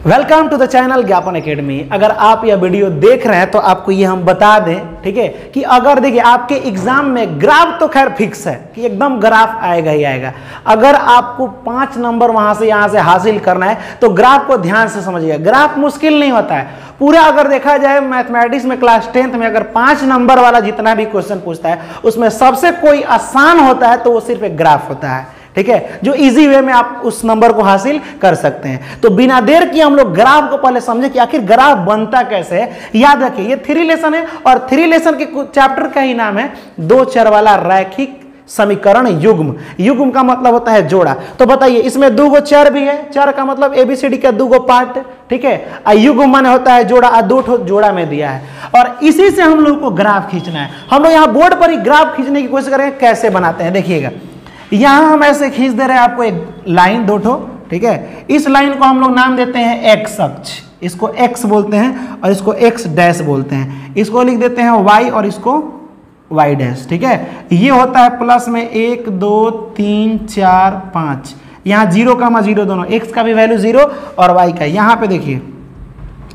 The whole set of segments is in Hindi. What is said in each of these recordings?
Welcome to the channel Gyapan academy अगर आप यह वीडियो देख रहे हैं तो आपको ये हम बता दें, ठीक है, कि अगर देखिए, आपके एग्ज़ाम में ग्राफ तो खैर फिक्स है, कि एकदम ग्राफ आएगा ही आएगा। अगर आपको पाँच नंबर वहाँ से, यहाँ से हासिल करना है तो ग्राफ को ध्यान से समझिएगा। ग्राफ मुश्किल नहीं होता है। पूरा अगर देखा जाए मैथमेटिक्स में क्लास टेंथ में अगर पाँच नंबर वाला जितना भी क्वेश्चन पूछता है, उसमें सबसे कोई आसान होता है तो वो सिर्फ़ एक ग्राफ होता है। ठीक है? जो इजी वे में आप उस नंबर को हासिल कर सकते हैं। तो बिना देर किए हम लोग ग्राफ को पहले समझे कि आखिर ग्राफ बनता कैसे है। याद रखिए, ये थ्री लेसन है और थ्री लेसन के चैप्टर का ही नाम है दो चर वाला रैखिक समीकरण युग्म। युग्म का मतलब होता है जोड़ा। तो बताइए, इसमें दो गो चर भी है? चर का मतलब एबीसीडी का दो गो पार्ट ठीक है? युग्म माने होता है जोड़ा दो जोड़ा में दिया है। और इसी से हम लोग को ग्राफ खींचना है। हम लोग यहाँ बोर्ड पर ही ग्राफ खींचने की कोशिश करेंगे, कैसे बनाते हैं, देखिएगा। यहाँ हम ऐसे खींच दे रहे हैं, आपको एक लाइन दो ठो, ठीक है? इस लाइन को हम लोग नाम देते हैं एक्स अक्ष। इसको एक्स बोलते हैं और इसको एक्स डैश बोलते हैं। इसको लिख देते हैं वाई और इसको वाई डैश ठीक है? ये होता है प्लस में एक, दो, तीन, चार, पाँच। यहाँ ज़ीरो का मा ज़ीरो दोनों एक्स का भी वैल्यू ज़ीरो और वाई का। यहाँ पे देखिए,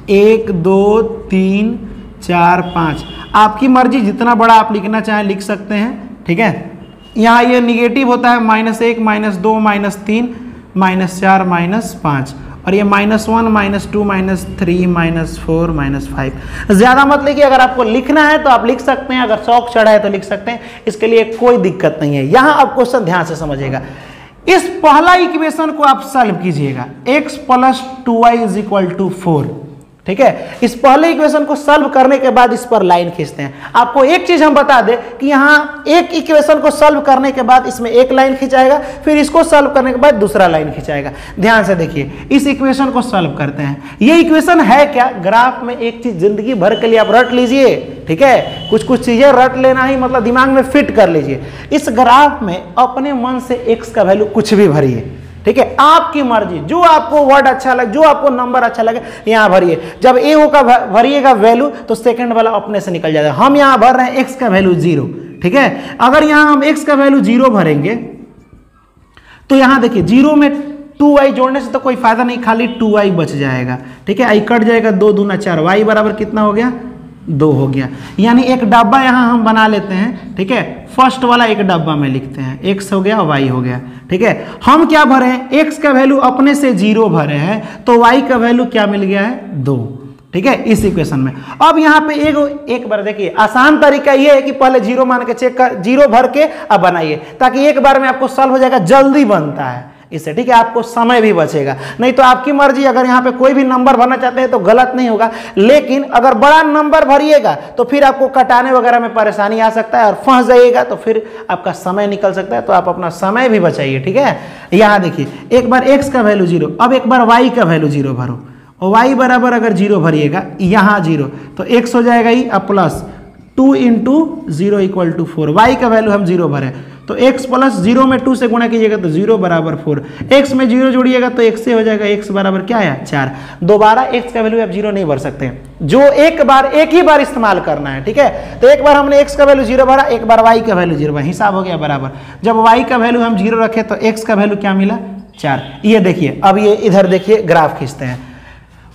एक, दो, तीन, चार, पाँच। आपकी मर्ज़ी, जितना बड़ा आप लिखना चाहें, लिख सकते हैं, ठीक है? यहाँ ये निगेटिव होता है माइनस एक माइनस दो माइनस तीन माइनस चार माइनस पाँच। और ये minus one minus two minus three minus four minus five ज़्यादा मत लिखिए, अगर आपको लिखना है तो आप लिख सकते हैं, अगर शौक चढ़ा है तो लिख सकते हैं। इसके लिए कोई दिक्कत नहीं है। यहाँ आप क्वेश्चन ध्यान से समझिएगा। इस पहला इक्वेशन को आप सॉल्व कीजिएगा। X plus two Y is equal to four ठीक है? इस पहले इक्वेशन को सॉल्व करने के बाद इस पर लाइन खींचते हैं। आपको एक चीज़ हम बता दें कि यहाँ एक इक्वेशन को सॉल्व करने के बाद इसमें एक लाइन खिंचाएगा, फिर इसको सॉल्व करने के बाद दूसरा लाइन खिंचाएगा। ध्यान से देखिए, इस इक्वेशन को सॉल्व करते हैं। ये इक्वेशन है क्या? ग्राफ में एक चीज़ ज़िंदगी भर के लिए आप रट लीजिए, ठीक है? कुछ कुछ चीज़ें रट लेना ही मतलब दिमाग में फिट कर लीजिए। इस ग्राफ में अपने मन से एक्स का वैल्यू कुछ भी भरिए। ठीक है? आपकी मर्ज़ी, जो आपको वर्ड अच्छा लगे, जो आपको नंबर अच्छा लगे, यहाँ भरिए। जब ए का भरिएगा वैल्यू तो सेकंड वाला अपने से निकल जाएगा हम यहाँ भर रहे हैं एक्स का वैल्यू ज़ीरो ठीक है? अगर यहाँ हम एक्स का वैल्यू ज़ीरो भरेंगे तो यहाँ देखिए ज़ीरो में टू जोड़ने से तो कोई फ़ायदा नहीं, खाली टू बच जाएगा। ठीक है? आई कट जाएगा दो दूना चार वाई बराबर कितना हो गया? दो हो गया। यानी एक डब्बा यहाँ हम बना लेते हैं, ठीक है? फ़र्स्ट वाला एक डब्बा में लिखते हैं। एक्स हो गया वाई हो गया, ठीक है? हम क्या भरे हैं? एक्स का वैल्यू अपने से ज़ीरो भरे हैं तो वाई का वैल्यू क्या मिल गया है? दो, ठीक है? इस इक्वेशन में। अब यहाँ पे एक एक बार देखिए, आसान तरीका ये है कि पहले ज़ीरो मान के चेक कर ज़ीरो भर के, अब बनाइए, ताकि एक बार में आपको सॉल्व हो जाएगा, जल्दी बनता है। इससे ठीक है आपको समय भी बचेगा। नहीं तो आपकी मर्ज़ी, अगर यहाँ पे कोई भी नंबर भरना चाहते हैं तो गलत नहीं होगा। लेकिन अगर बड़ा नंबर भरिएगा तो फिर आपको कटाने वगैरह में परेशानी आ सकता है और फंस जाइएगा तो फिर आपका समय निकल सकता है तो आप अपना समय भी बचाइए, ठीक है? यहाँ देखिए, एक बार एक्स का वैल्यू ज़ीरो अब एक बार वाई का वैल्यू ज़ीरो भरो। वाई बराबर अगर ज़ीरो भरिएगा, यहाँ ज़ीरो तो एक्स हो जाएगा ही अब plus two into zero equal to four Y का वैल्यू हम ज़ीरो भरे। तो x प्लस ज़ीरो में टू से गुणा कीजिएगा तो ज़ीरो बराबर फोर एक्स में ज़ीरो जोड़िएगा तो x से हो जाएगा x बराबर क्या है? चार। दोबारा x का वैल्यू आप ज़ीरो नहीं भर सकते। जो एक बार, एक ही बार इस्तेमाल करना है, ठीक है? तो एक बार हमने x का वैल्यू ज़ीरो भरा, एक बार y का वैल्यू ज़ीरो भरा। हिसाब हो गया बराबर। जब वाई का वैल्यू हम ज़ीरो रखे तो एक्स का वैल्यू क्या मिला? चार। ये देखिए, अब ये इधर देखिए ग्राफ खींचते हैं।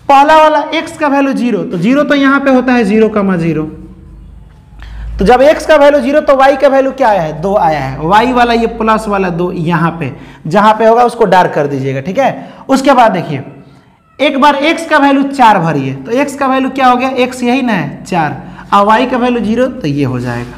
पहला वाला एक्स का वैल्यू ज़ीरो तो ज़ीरो तो यहाँ पे होता है ज़ीरो कमा ज़ीरो तो जब x का वैल्यू ज़ीरो तो y का वैल्यू क्या आया है? दो आया है। y वाला ये प्लस वाला दो यहाँ पे। जहाँ पे होगा, उसको डार्क कर दीजिएगा, ठीक है? उसके बाद देखिए, एक बार x का वैल्यू चार भरिए तो x का वैल्यू क्या हो गया? x यही ना है, चार। और y का वैल्यू ज़ीरो तो ये हो जाएगा,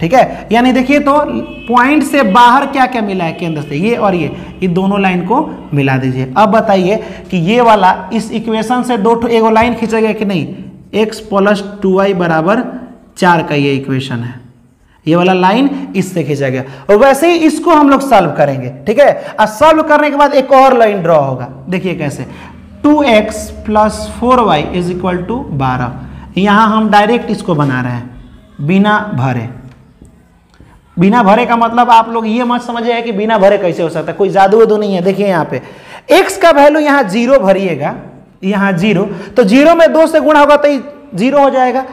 ठीक है? यानी देखिए तो पॉइंट से बाहर क्या क्या मिला है केंद्र से? ये और ये। ये दोनों लाइन को मिला दीजिए। अब बताइए कि ये वाला इस इक्वेशन से दो एगो लाइन खींचेगा कि नहीं? एक्स प्लस टू वाई बराबर चार का ये इक्वेशन है। ये वाला लाइन इससे खींचा गया। और वैसे ही इसको हम लोग सॉल्व करेंगे, ठीक है? और सॉल्व करने के बाद एक और लाइन ड्रॉ होगा। देखिए कैसे। Two X plus four Y is equal to बारह। यहाँ हम डायरेक्ट इसको बना रहे हैं। बिना भरे। बिना भरे का मतलब आप लोग ये मत समझिए कि बिना भरे कैसे हो सकता है। कोई जादू वदू नहीं है। देखिए यहाँ पे। एक्स का वैल्यू यहाँ ज़ीरो भरिएगा। यहाँ ज़ीरो तो ज़ीरो में दो से गुणा होगा तो ज़ीरो हो जाएगा।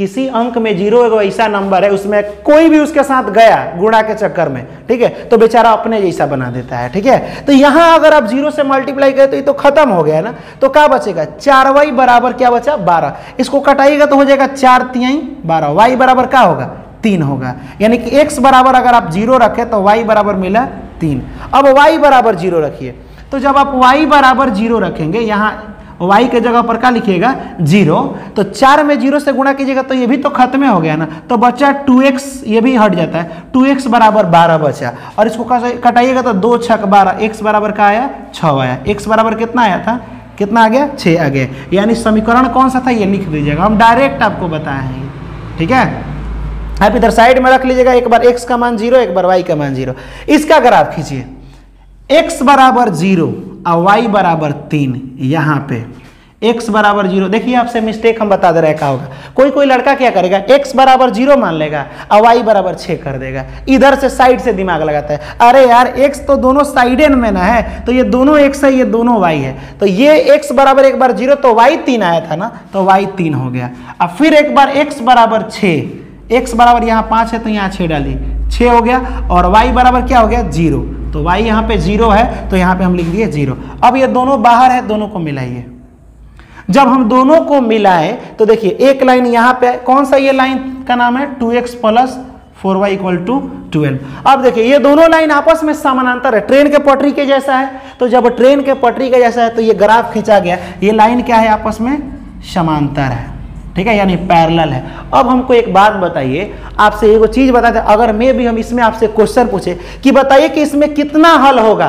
किसी अंक में ज़ीरो एगो ऐसा नंबर है, उसमें कोई भी उसके साथ गया गुणा के चक्कर में, ठीक है? तो बेचारा अपने जैसा बना देता है, ठीक है? तो यहाँ अगर आप ज़ीरो से मल्टीप्लाई करें तो ये तो खत्म हो गया ना? तो क्या बचेगा? चार वाई बराबर क्या बचा? बारह। इसको कटाइएगा तो हो जाएगा चार तिहाई बारह। वाई बराबर क्या होगा? तीन होगा। यानी कि एक्स बराबर अगर आप ज़ीरो रखें तो वाई बराबर मिला तीन। अब वाई बराबर ज़ीरो रखिए। तो जब आप वाई बराबर ज़ीरो रखेंगे, यहाँ y के जगह पर क्या लिखिएगा? ज़ीरो। तो चार में ज़ीरो से गुणा कीजिएगा तो ये भी तो खत्म हो गया ना। तो बच्चा टू एक्स ये भी हट जाता है। टू एक्स बराबर बारह बचा। और इसको कटाइएगा तो दो छक बारह। एक्स बराबर का आया? छः आया। एक्स बराबर कितना आया था? कितना आ गया? छः आ गया। यानी समीकरण कौन सा था ये लिख दीजिएगा। हम डायरेक्ट आपको बताए ठीक है? आप इधर साइड में रख लीजिएगा। एक बार एक्स का मान ज़ीरो, एक बार वाई का मान ज़ीरो। इसका अगर आप खींचिए। एक्स बराबर ज़ीरो। वाई बराबर तीन यहाँ पे। x बराबर ज़ीरो। देखिए आपसे मिस्टेक हम बता दे रहे क्या होगा? कोई कोई लड़का क्या करेगा? x बराबर ज़ीरो मान लेगा और y बराबर छः कर देगा। इधर से साइड से दिमाग लगाता है। अरे यार, x तो दोनों साइड में ना है तो ये दोनों x है, ये दोनों y है। तो ये x बराबर एक बार ज़ीरो तो y तीन आया था ना तो y तीन हो गया। अब फिर एक बार x बराबर छः x बराबर यहाँ पाँच है तो यहाँ छः डाली। छः हो गया और y बराबर क्या हो गया? ज़ीरो। तो y यहाँ पे ज़ीरो है तो यहाँ पे हम लिख दिए ज़ीरो अब ये दोनों बाहर है, दोनों को मिलाइए। जब हम दोनों को मिलाएँ तो देखिए, एक लाइन यहाँ पे, कौन सा ये लाइन का नाम है? Two X plus four Y equal to twelve अब देखिए, ये दोनों लाइन आपस में समानांतर है ट्रेन के पटरी के जैसा है। तो जब ट्रेन के पटरी के जैसा है तो ये ग्राफ खींचा गया। ये लाइन क्या है? आपस में समांतर है। ठीक है, यानी पैरेलल है। अब हमको एक बात बताइए, आपसे एक चीज़ बताते अगर मैं भी हम इसमें आपसे क्वेश्चन पूछे कि बताइए कि इसमें कितना हल होगा?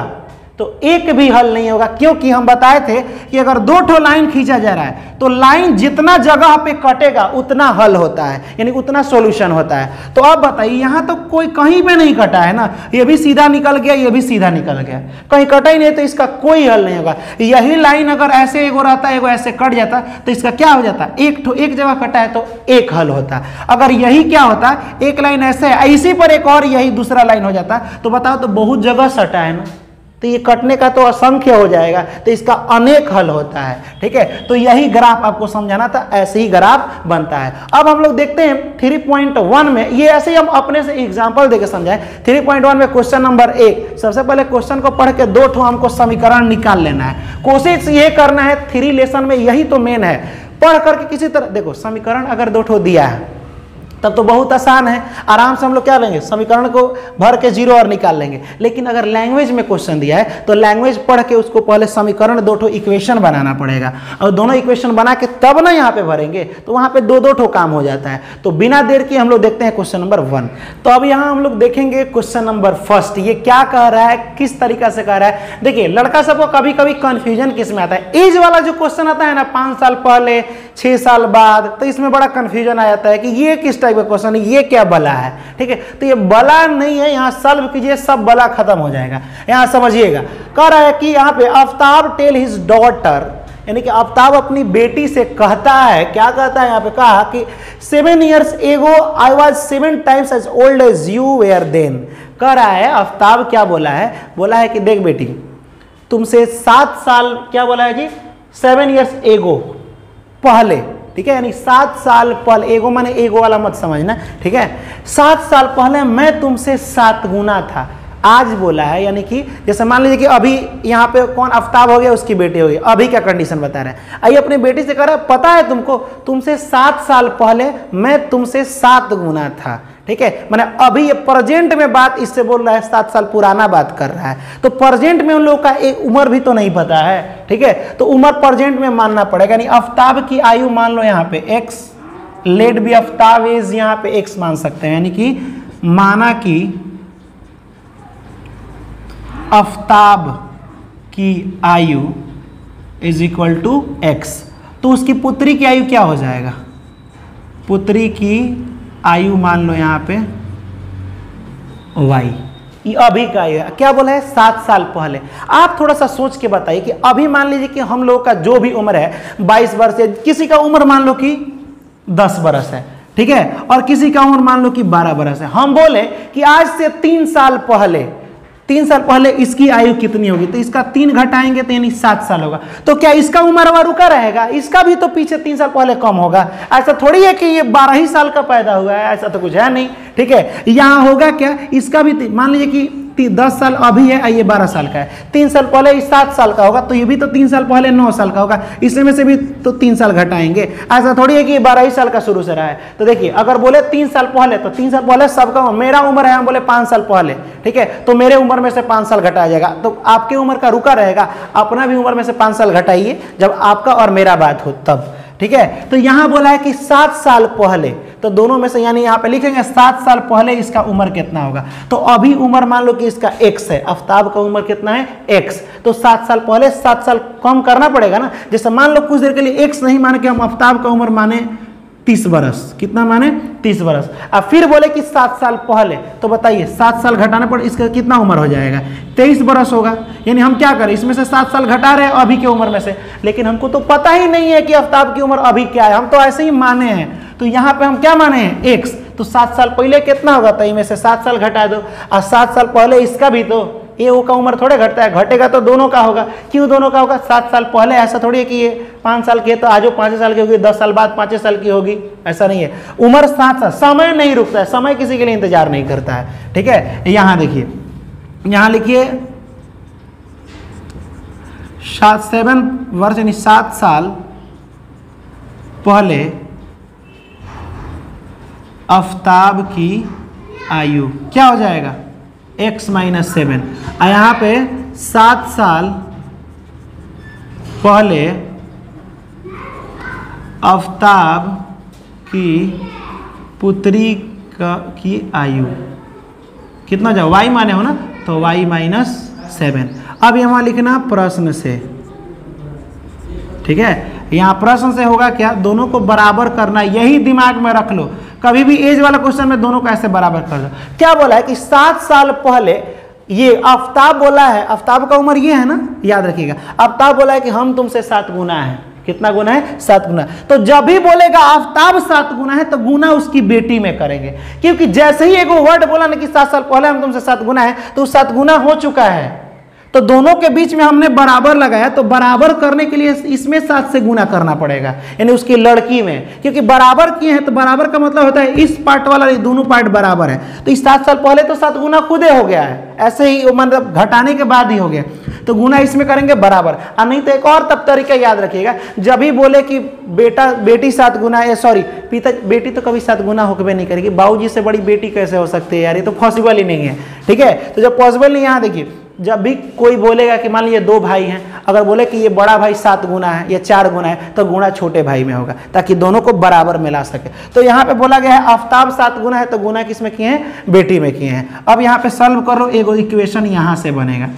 तो एक भी हल नहीं होगा, क्योंकि हम बताए थे कि अगर दो ठो लाइन खींचा जा रहा है तो लाइन जितना जगह पे कटेगा, उतना हल होता है, यानी उतना सॉल्यूशन होता है। तो अब बताइए, यहाँ तो कोई कहीं पे नहीं कटा है ना? ये भी सीधा निकल गया, ये भी सीधा निकल गया। कहीं कटा ही नहीं तो इसका कोई हल नहीं होगा। यही लाइन अगर ऐसे एगो रहता एगो ऐसे कट जाता तो इसका क्या हो जाता? एक ठो एक जगह कटा है तो एक हल होता। अगर यही क्या होता, एक लाइन ऐसे है इसी पर एक और यही दूसरा लाइन हो जाता तो बताओ तो बहुत जगह सटा है ना? तो ये कटने का तो असंख्य हो जाएगा तो इसका अनेक हल होता है, ठीक है? तो यही ग्राफ आपको समझाना था, ऐसे ही ग्राफ बनता है। अब हम लोग देखते हैं थ्री पॉइंट वन में, ये ऐसे ही हम अपने से एग्ज़ाम्पल देकर समझाएँ। थ्री पॉइंट वन में क्वेश्चन नंबर एक, सबसे पहले क्वेश्चन को पढ़ के दो ठो हमको समीकरण निकाल लेना है। कोशिश ये करना है थ्री लेसन में यही तो मेन है। पढ़ करके किसी तरह, देखो, समीकरण अगर दो ठो दिया है तब तो बहुत आसान है। आराम से हम लोग क्या लेंगे? समीकरण को भर के ज़ीरो और निकाल लेंगे। लेकिन अगर लैंग्वेज में क्वेश्चन दिया है तो लैंग्वेज पढ़ के उसको पहले समीकरण दो ठो इक्वेशन बनाना पड़ेगा। और दोनों इक्वेशन बना के तब ना यहाँ पे भरेंगे तो वहाँ पे दो दो ठो काम हो जाता है। तो बिना देर के हम लोग देखते हैं क्वेश्चन नंबर वन तो अब यहाँ हम लोग देखेंगे क्वेश्चन नंबर फ़र्स्ट ये क्या कह रहा है? किस तरीका से कह रहा है? देखिए, लड़का सबको कभी कभी कन्फ्यूज़न किसमें आता है? एज वाला जो क्वेश्चन आता है ना, पाँच साल पहले, छह साल बाद तो इसमें बड़ा कन्फ्यूज़न आ जाता है कि ये किस टाइप का क्वेश्चन है, ये क्या बला है? ठीक है? तो ये बला नहीं है, यहाँ सल्व कीजिए, सब बला खत्म हो जाएगा। यहाँ समझिएगा। कह रहा है कि यहाँ पे आफ्ताब टेल हिज डॉटर, यानी कि आफ्ताब अपनी बेटी से कहता है, क्या कहता है यहाँ पे? कहा कि seven years ago I was seven times as old as you were then कह रहा है आफ्ताब क्या बोला है? बोला है कि देख बेटी, तुमसे सात साल, क्या बोला है जी? सेवन ईयर्स एगो पहले। ठीक है? यानी सात साल पहले, एगो माने एगो वाला मत समझना, ठीक है? सात साल पहले मैं तुमसे सात गुना था। आज बोला है, यानी कि जैसे मान लीजिए कि अभी यहाँ पे कौन आफ्ताब हो गया, उसकी बेटी हो गई। अभी क्या कंडीशन बता रहे हैं? आइए अपने बेटी से कह रहा है, पता है तुमको, तुमसे सात साल पहले मैं तुमसे सात गुना था। ठीक है? मैंने अभी ये प्रेजेंट में बात इससे बोल रहा है, सात साल पुराना बात कर रहा है। तो प्रेजेंट में उन लोगों का एक उम्र भी तो नहीं पता है, ठीक है? तो उम्र प्रेजेंट में मानना पड़ेगा, यानी अफ्ताब की आयु मान लो यहाँ पे एक्स लेट भी अफ्ताब इज़ यहाँ पे एक्स मान सकते हैं, यानी कि माना कि अफ्ताब की आयु इज़ इक्वल टू एक्स तो उसकी पुत्री की आयु क्या हो जाएगा? पुत्री की आयु मान लो यहाँ पे। वाई। ये अभी का आयु है। क्या बोला है? सात साल पहले। आप थोड़ा सा सोच के बताइए कि अभी मान लीजिए कि हम लोगों का जो भी उम्र है, बाईस वर्ष है, किसी का उम्र मान लो कि दस बरस है, ठीक है? और किसी का उम्र मान लो कि बारह बरस है। हम बोले कि आज से तीन साल पहले तीन साल पहले इसकी आयु कितनी होगी? तो इसका तीन घटाएँगे तो यानी सात साल होगा। तो क्या इसका उम्र रुका रहेगा? इसका भी तो पीछे तीन साल पहले कम होगा। ऐसा थोड़ी है कि ये बारह ही साल का पैदा हुआ है, ऐसा तो कुछ है नहीं, ठीक है? यहाँ होगा क्या? इसका भी मान लीजिए कि दस साल अभी है ये बारह साल का है। तीन साल पहले सात साल का होगा तो ये भी तो तीन साल पहले नौ साल का होगा। इसमें से भी तो तीन साल घटाएँगे। ऐसा थोड़ी है कि बारह ही साल का शुरू से रहा है। तो देखिए, अगर बोले तीन साल पहले तो तीन साल पहले सबका मेरा उम्र है, हम बोले पाँच साल पहले, ठीक है? तो मेरे उम्र में से पाँच साल घटाया जाएगा। तो आपकी उम्र का रुका रहेगा, अपना भी उम्र में से पाँच साल घटाइए, जब आपका और मेरा बात हो, तब। ठीक है? तो यहाँ बोला है कि सात साल पहले तो दोनों में से यानी यहाँ पे लिखेंगे सात साल पहले इसका उम्र कितना होगा? तो अभी उम्र मान लो कि इसका एक्स है आफ्ताब का उम्र कितना है? एक्स तो सात साल पहले सात साल कम करना पड़ेगा ना? जैसे मान लो कुछ देर के लिए एक्स नहीं मान के हम आफ्ताब का उम्र माने तीस बरस। कितना माने? तीस बरस। अब फिर बोले कि सात साल पहले तो बताइए, सात साल घटाने पर इसका कितना उम्र हो जाएगा? तेईस बरस होगा। यानी हम क्या करें? इसमें से सात साल घटा रहे हैं अभी की उम्र में से। लेकिन हमको तो पता ही नहीं है कि आफ्ताब की उम्र अभी क्या है। हम तो ऐसे ही माने हैं। तो यहाँ पे हम क्या माने हैं? एक्स तो सात साल पहले कितना होगा? तो इनमें से सात साल घटा दो। और सात साल पहले इसका भी तो ए ओ का उम्र थोड़े घटता है, घटेगा तो दोनों का होगा। क्यों दोनों का होगा? सात साल पहले ऐसा थोड़ी है कि ये पाँच साल की है तो आज वो पाँच साल की होगी, दस साल बाद पाँच साल की होगी। ऐसा नहीं है। उम्र सात साल, समय नहीं रुकता है, समय किसी के लिए इंतज़ार नहीं करता है। ठीक है? यहाँ देखिए, यहाँ लिखिए, सात, सेवन वर्ष, यानी सात साल पहले आफ्ताब की आयु। क्या हो जाएगा? एक्स माइनस सेवन यहाँ पे सात साल पहले आफ्ताब की पुत्री का, की आयु। कितना जाओ? वाई माने हो ना? तो वाई माइनस सेवन अब यहाँ लिखना प्रश्न से। ठीक है? यहाँ प्रश्न से होगा क्या? दोनों को बराबर करना यही दिमाग में रख लो। कभी भी एज वाला क्वेश्चन में दोनों को ऐसे बराबर कर दो। क्या बोला है कि सात साल पहले ये आफ्ताब बोला है? आफ्ताब का उम्र ये है ना? याद रखिएगा। आफ्ताब बोला है कि हम तुमसे सात गुना है। कितना गुना है? सात गुना। तो जब भी बोलेगा आफ्ताब सात गुना है तो गुना उसकी बेटी में करेंगे। क्योंकि जैसे ही एक वर्ड बोला ना कि सात साल पहले हम तुमसे सात गुना है तो सात गुना हो चुका है। तो दोनों के बीच में हमने बराबर लगाया तो बराबर करने के लिए इसमें सात से गुना करना पड़ेगा, यानी उसकी लड़की में। क्योंकि बराबर किए हैं तो बराबर का मतलब होता है इस पार्ट वाला दोनों पार्ट बराबर है। तो इस सात साल पहले तो सात गुना खुदे हो गया है। ऐसे ही मतलब घटाने के बाद ही हो गया। तो गुना इसमें करेंगे बराबर। और नहीं तो एक और तब तरीका याद रखिएगा, जब भी बोले कि बेटा, बेटी सात गुना है सॉरी पिता, बेटी तो कभी सात गुना होकर नहीं करेगी। बाबू से बड़ी बेटी कैसे हो सकती है यार? ये तो पॉसिबल ही नहीं है। ठीक है? तो जब पॉसिबल नहीं यहाँ देखिए जब भी कोई बोलेगा कि मान लीजिए दो भाई हैं, अगर बोले कि ये बड़ा भाई सात गुना है, या चार गुना है तो गुना छोटे भाई में होगा, ताकि दोनों को बराबर मिला सके। तो यहाँ पे बोला गया है आफ्ताब सात गुना है तो गुना किसमें किए हैं? बेटी में किए हैं। अब यहाँ पे सॉल्व करो एक इक्वेशन यहाँ से बनेगा।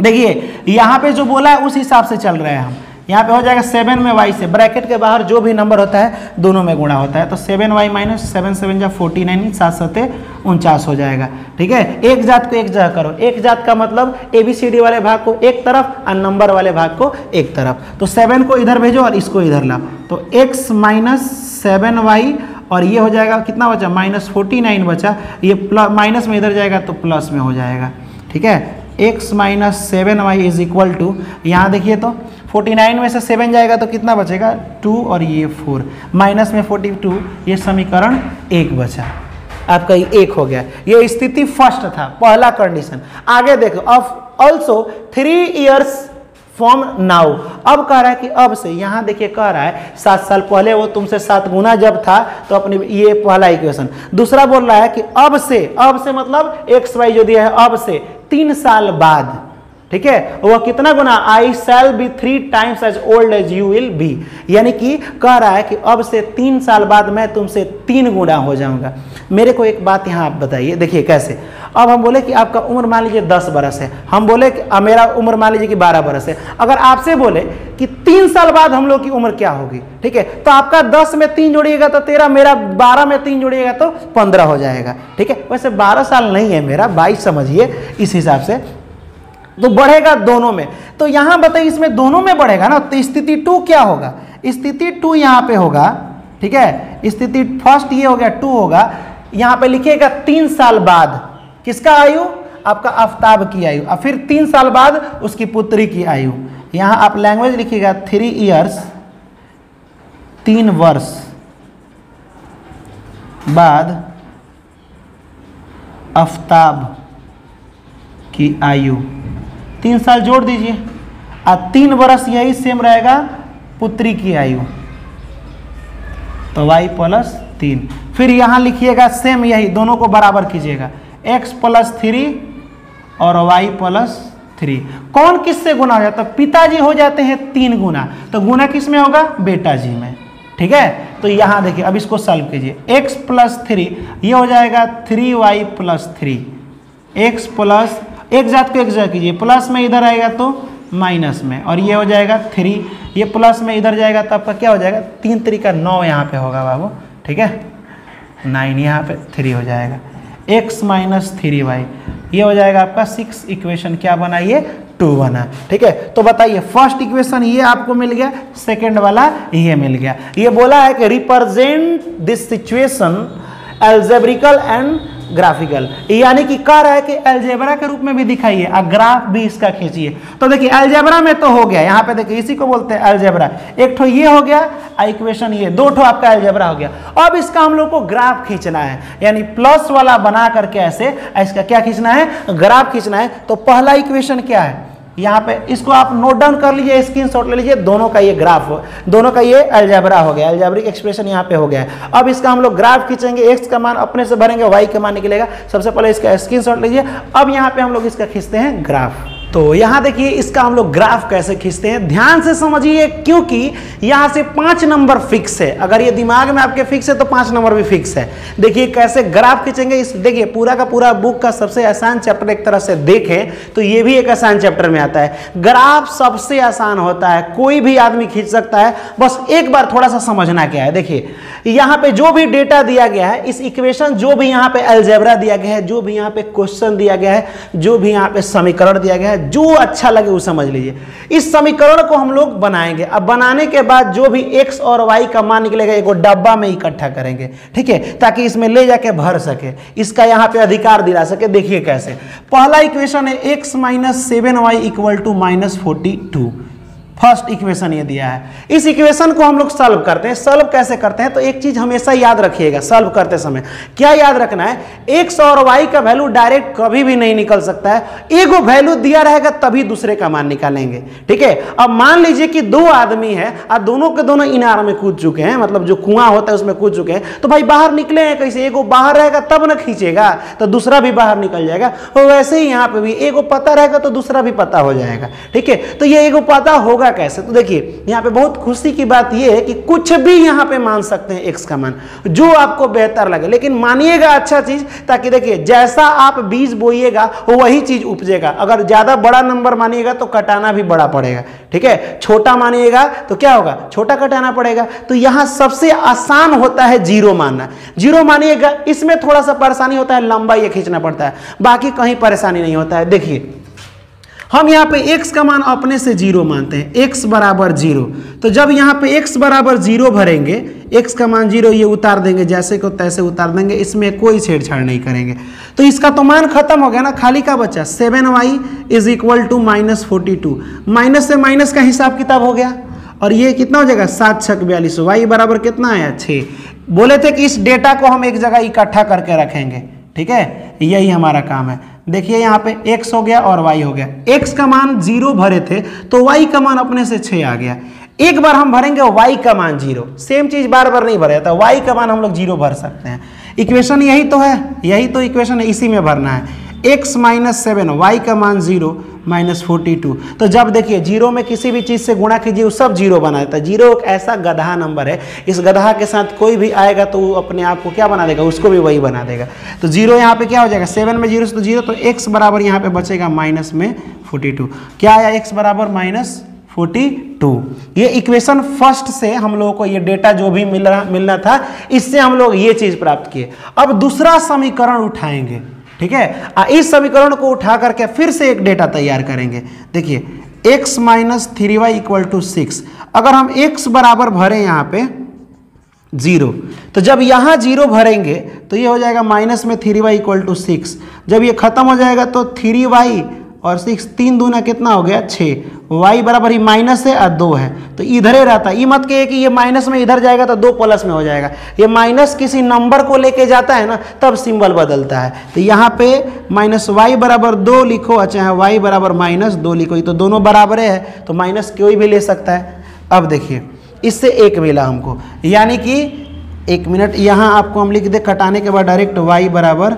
देखिए, यहाँ पे जो बोला है, उस हिसाब से चल रहे हैं हम। यहाँ पे हो जाएगा सेवन में वाई से। ब्रैकेट के बाहर जो भी नंबर होता है, दोनों में गुणा होता है। तो seven y minus seven seven जा फोर्टी नाइन, सात सत्ते उनचास हो जाएगा। ठीक है? एक जात को एक जगह करो। एक जात का मतलब ए बी सी डी वाले भाग को एक तरफ़ और नंबर वाले भाग को एक तरफ़। तो सेवन को इधर भेजो और इसको इधर लाओ। तो एक्स माइनस सेवन वाई और ये हो जाएगा, कितना बचा? माइनस फोर्टी नाइन बचा। ये प्लस, माइनस में इधर जाएगा तो प्लस में हो जाएगा। ठीक है? X minus seven y is equal to यहाँ देखिए तो 49 में से 7 जाएगा तो कितना बचेगा? 2 और ये 4 माइनस में 42 ये समीकरण एक बचा। आपका ये एक हो गया। ये स्थिति फ़र्स्ट था, पहला कंडीशन आगे देखो, अब also three years from now अब कह रहा है कि अब से, यहाँ देखिए कह रहा है, सात साल पहले वो तुमसे सात गुना जब था तो अपने ये पहला इक्वेशन दूसरा बोल रहा है कि अब से अब से मतलब एक्स वाई जो दिया है, अब से। तीन साल बाद, ठीक है? वह कितना गुना? I shall be three times as old as you will be यानी कि कह रहा है कि अब से तीन साल बाद मैं तुमसे तीन गुना हो जाऊँगा। मेरे को एक बात यहाँ आप बताइए, देखिए कैसे। अब हम बोले कि आपका उम्र मान लीजिए दस बरस है। हम बोले कि मेरा उम्र मान लीजिए कि बारह बरस है। अगर आपसे बोले कि तीन साल बाद हम लोग की उम्र क्या होगी, ठीक है? तो आपका दस में तीन जोड़िएगा तो तेरह, मेरा बारह में तीन जोड़िएगा तो पंद्रह हो जाएगा, ठीक है? वैसे बारह साल नहीं है मेरा, बाईस समझिए इस हिसाब से। तो बढ़ेगा दोनों में। तो यहाँ बताइए, इसमें दोनों में बढ़ेगा ना तो स्थिति टू क्या होगा? स्थिति टू यहाँ पे होगा, ठीक है? स्थिति फ़र्स्ट ये हो गया, टू होगा। यहाँ पे लिखिएगा तीन साल बाद। किसका आयु? आपका आफ्ताब की आयु। और फिर तीन साल बाद उसकी पुत्री की आयु। यहाँ आप लैंग्वेज लिखिएगा थ्री ईयर्स तीन वर्ष बाद आफ्ताब की आयु। तीन साल जोड़ दीजिए। और तीन वर्ष यही सेम रहेगा, पुत्री की आयु। तो वाई प्लस तीन। फिर यहाँ लिखिएगा सेम यही, दोनों को बराबर कीजिएगा। X प्लस थ्री और y प्लस थ्री कौन किससे गुना हो जाता है? पिताजी हो जाते हैं तीन गुना। तो गुना किसमें होगा? बेटा जी में। ठीक है? तो यहाँ देखिए, अब इसको सॉल्व कीजिए। X प्लस थ्री ये हो जाएगा three y plus three x plus एक जात को एक जात कीजिए। प्लस में इधर आएगा तो माइनस में। और ये हो जाएगा थ्री ये प्लस में इधर जाएगा तो आपका क्या हो जाएगा? तीन तरीका नौ यहाँ पे होगा बाबू। ठीक है? नाइन यहाँ पे थ्री हो जाएगा। एक्स माइनस थ्री वाई ये हो जाएगा आपका सिक्स इक्वेशन क्या बना ये टू बना। ठीक है? तो बताइए फ़र्स्ट इक्वेशन ये आपको मिल गया सेकेंड वाला ये मिल गया। ये बोला है कि represent this situation algebraical and graphical यानी कि कह रहा है कि एल्जेबरा के रूप में भी दिखाइए। और ग्राफ भी इसका खींचिए। तो देखिए एल्जेबरा में तो हो गया। यहाँ पे देखिए, इसी को बोलते हैं एल्जेबरा एक ठो ये हो गया इक्वेशन ये। दो ठो आपका एल्जेबरा हो गया। अब इसका हम लोग को ग्राफ खींचना है। यानी प्लस वाला बना करके ऐसे, इसका क्या खींचना है? ग्राफ खींचना है। तो पहला इक्वेशन क्या है? यहाँ पे इसको आप नोट डाउन कर लीजिए स्क्रीन शॉट ले लीजिए, दोनों का ये ग्राफ दोनों का ये अल्जाबरा हो गया अल्जाबरिक एक्सप्रेशन यहाँ पे हो गया अब इसका हम लोग ग्राफ खींचेंगे एक्स का मान अपने से भरेंगे वाई का मान निकलेगा। सबसे पहले इसका स्क्रीन शॉट लीजिए, अब यहाँ पे हम लोग इसका खींचते हैं ग्राफ तो यहाँ देखिए इसका हम लोग ग्राफ कैसे खींचते हैं? ध्यान से समझिए, क्योंकि यहाँ से पाँच नंबर फिक्स है। अगर ये दिमाग में आपके फिक्स है तो पाँच नंबर भी फिक्स है। देखिए कैसे ग्राफ खींचेंगे इस देखिए, पूरा का पूरा बुक का सबसे आसान चैप्टर एक तरह से देखें तो ये भी एक आसान चैप्टर में आता है। ग्राफ सबसे आसान होता है, कोई भी आदमी खींच सकता है। बस एक बार थोड़ा सा समझना क्या है? देखिए, यहाँ पे जो भी डेटा दिया गया है, इस इक्वेशन जो भी यहाँ पे एल्जेब्रा दिया गया है, जो भी यहाँ पे क्वेश्चन दिया गया है, जो भी यहाँ पे समीकरण दिया गया है जो अच्छा लगे वो समझ लीजिए। इस समीकरण को हम लोग बनाएँगे। अब बनाने के बाद जो भी एक्स और वाई का मान निकलेगा, एक डब्बा में इकट्ठा करेंगे। ठीक है? ताकि इसमें ले जाके भर सके। इसका यहाँ पे अधिकार दिला सके। देखिए कैसे। पहला इक्वेशन है x minus seven y equal to minus forty two first equation ये दिया है। इस इक्वेशन को हम लोग सॉल्व करते हैं। सॉल्व कैसे करते हैं? तो एक चीज़ हमेशा याद रखिएगा, सॉल्व करते समय। क्या याद रखना है? एक्स और वाई का वैल्यू डायरेक्ट कभी भी नहीं निकल सकता है। एगो वैल्यू दिया रहेगा, तभी दूसरे का मान निकालेंगे। ठीक है? अब मान लीजिए कि दो आदमी है, और दोनों के दोनों इनार में कूद चुके हैं मतलब जो कुआँ होता है उसमें कूद चुके हैं। तो भाई बाहर निकले हैं कैसे एगो बाहर रहेगा, तब ना खींचेगा तो दूसरा भी बाहर निकल जाएगा। और वैसे ही यहाँ पे भी, एगो पता रहेगा तो दूसरा भी पता हो जाएगा। ठीक है? तो ये एगो पता होगा कैसे? तो देखिए, यहाँ पे बहुत खुशी की बात यह है कि कुछ भी यहाँ पे मान सकते हैं एक्स का मान, जो आपको बेहतर लगे। लेकिन मानिएगा अच्छा चीज़, ताकि देखिए, जैसा आप बीज बोइएगा, वही चीज़ उपजेगा। अगर ज़्यादा बड़ा नंबर मानिएगा तो कटाना भी बड़ा पड़ेगा। ठीक है? छोटा मानिएगा तो क्या होगा? छोटा कटाना पड़ेगा। तो यहाँ सबसे आसान होता है ज़ीरो मानना। ज़ीरो मानिएगा, इसमें थोड़ा सा परेशानी होता है लंबा ये खींचना पड़ता है। बाकी कहीं परेशानी नहीं होता है। देखिए हम यहाँ पे x का मान अपने से ज़ीरो मानते हैं, x बराबर ज़ीरो। तो जब यहाँ पे x बराबर ज़ीरो भरेंगे, x का मान ज़ीरो ये उतार देंगे, जैसे को तैसे उतार देंगे, इसमें कोई छेड़छाड़ नहीं करेंगे। तो इसका तो मान खत्म हो गया ना, खाली का बच्चा seven y is equal to minus forty two minus से माइनस का हिसाब किताब हो गया। और ये कितना हो जाएगा? सात छक बयालीस। वाई बराबर कितना आया? छः बोले थे कि इस डेटा को हम एक जगह इकट्ठा करके रखेंगे। ठीक है? यही हमारा काम है। देखिए यहाँ पे x हो गया और y हो गया। x का मान ज़ीरो भरे थे तो y का मान अपने से छः आ गया। एक बार हम भरेंगे, y का मान ज़ीरो। सेम चीज़ बार बार नहीं भरे तो y का मान हम लोग ज़ीरो भर सकते हैं। इक्वेशन यही तो है, यही तो इक्वेशन है, इसी में भरना है। X माइनस सेवन वाई का मान ज़ीरो माइनस फोर्टी टू तो जब देखिए ज़ीरो में किसी भी चीज़ से गुणा कीजिए, वो सब ज़ीरो बना देता है। ज़ीरो एक ऐसा गधा नंबर है, इस गधा के साथ कोई भी आएगा तो वो अपने आप को क्या बना देगा? उसको भी वही बना देगा। तो ज़ीरो यहाँ पे क्या हो जाएगा? सेवन में ज़ीरो से तो ज़ीरो तो एक्स बराबर यहाँ पे बचेगा माइनस में फोर्टी टू क्या आया? एक्स बराबर माइनस फोर्टी टू ये इक्वेशन फ़र्स्ट से हम लोगों को ये डेटा जो भी मिल रहा, मिलना था, इससे हम लोग ये चीज़ प्राप्त किए। अब दूसरा समीकरण उठाएँगे। ठीक है? इस समीकरण को उठा करके फिर से एक डेटा तैयार करेंगे। देखिए, x minus three y equal to six अगर हम x बराबर भरे यहाँ पे ज़ीरो तो जब यहाँ ज़ीरो भरेंगे तो ये हो जाएगा माइनस में three y equal to six जब ये खत्म हो जाएगा तो थ्री वाई और सिक्स, तीन दूना कितना हो गया? छः वाई बराबर ही माइनस है और दो है। तो इधर ही रहता है। ये मत कहिए कि ये माइनस में इधर जाएगा तो दो प्लस में हो जाएगा। ये माइनस किसी नंबर को लेके जाता है ना, तब सिंबल बदलता है। तो यहाँ पे माइनस वाई बराबर दो लिखो अच्छा चाहे वाई बराबर माइनस दो लिखो। ये तो दोनों बराबर है तो माइनस कोई भी ले सकता है। अब देखिए, इससे एक मिला हमको। यानी कि एक मिनट, यहाँ आपको हम लिख दे, कटाने के बाद डायरेक्ट वाई बराबर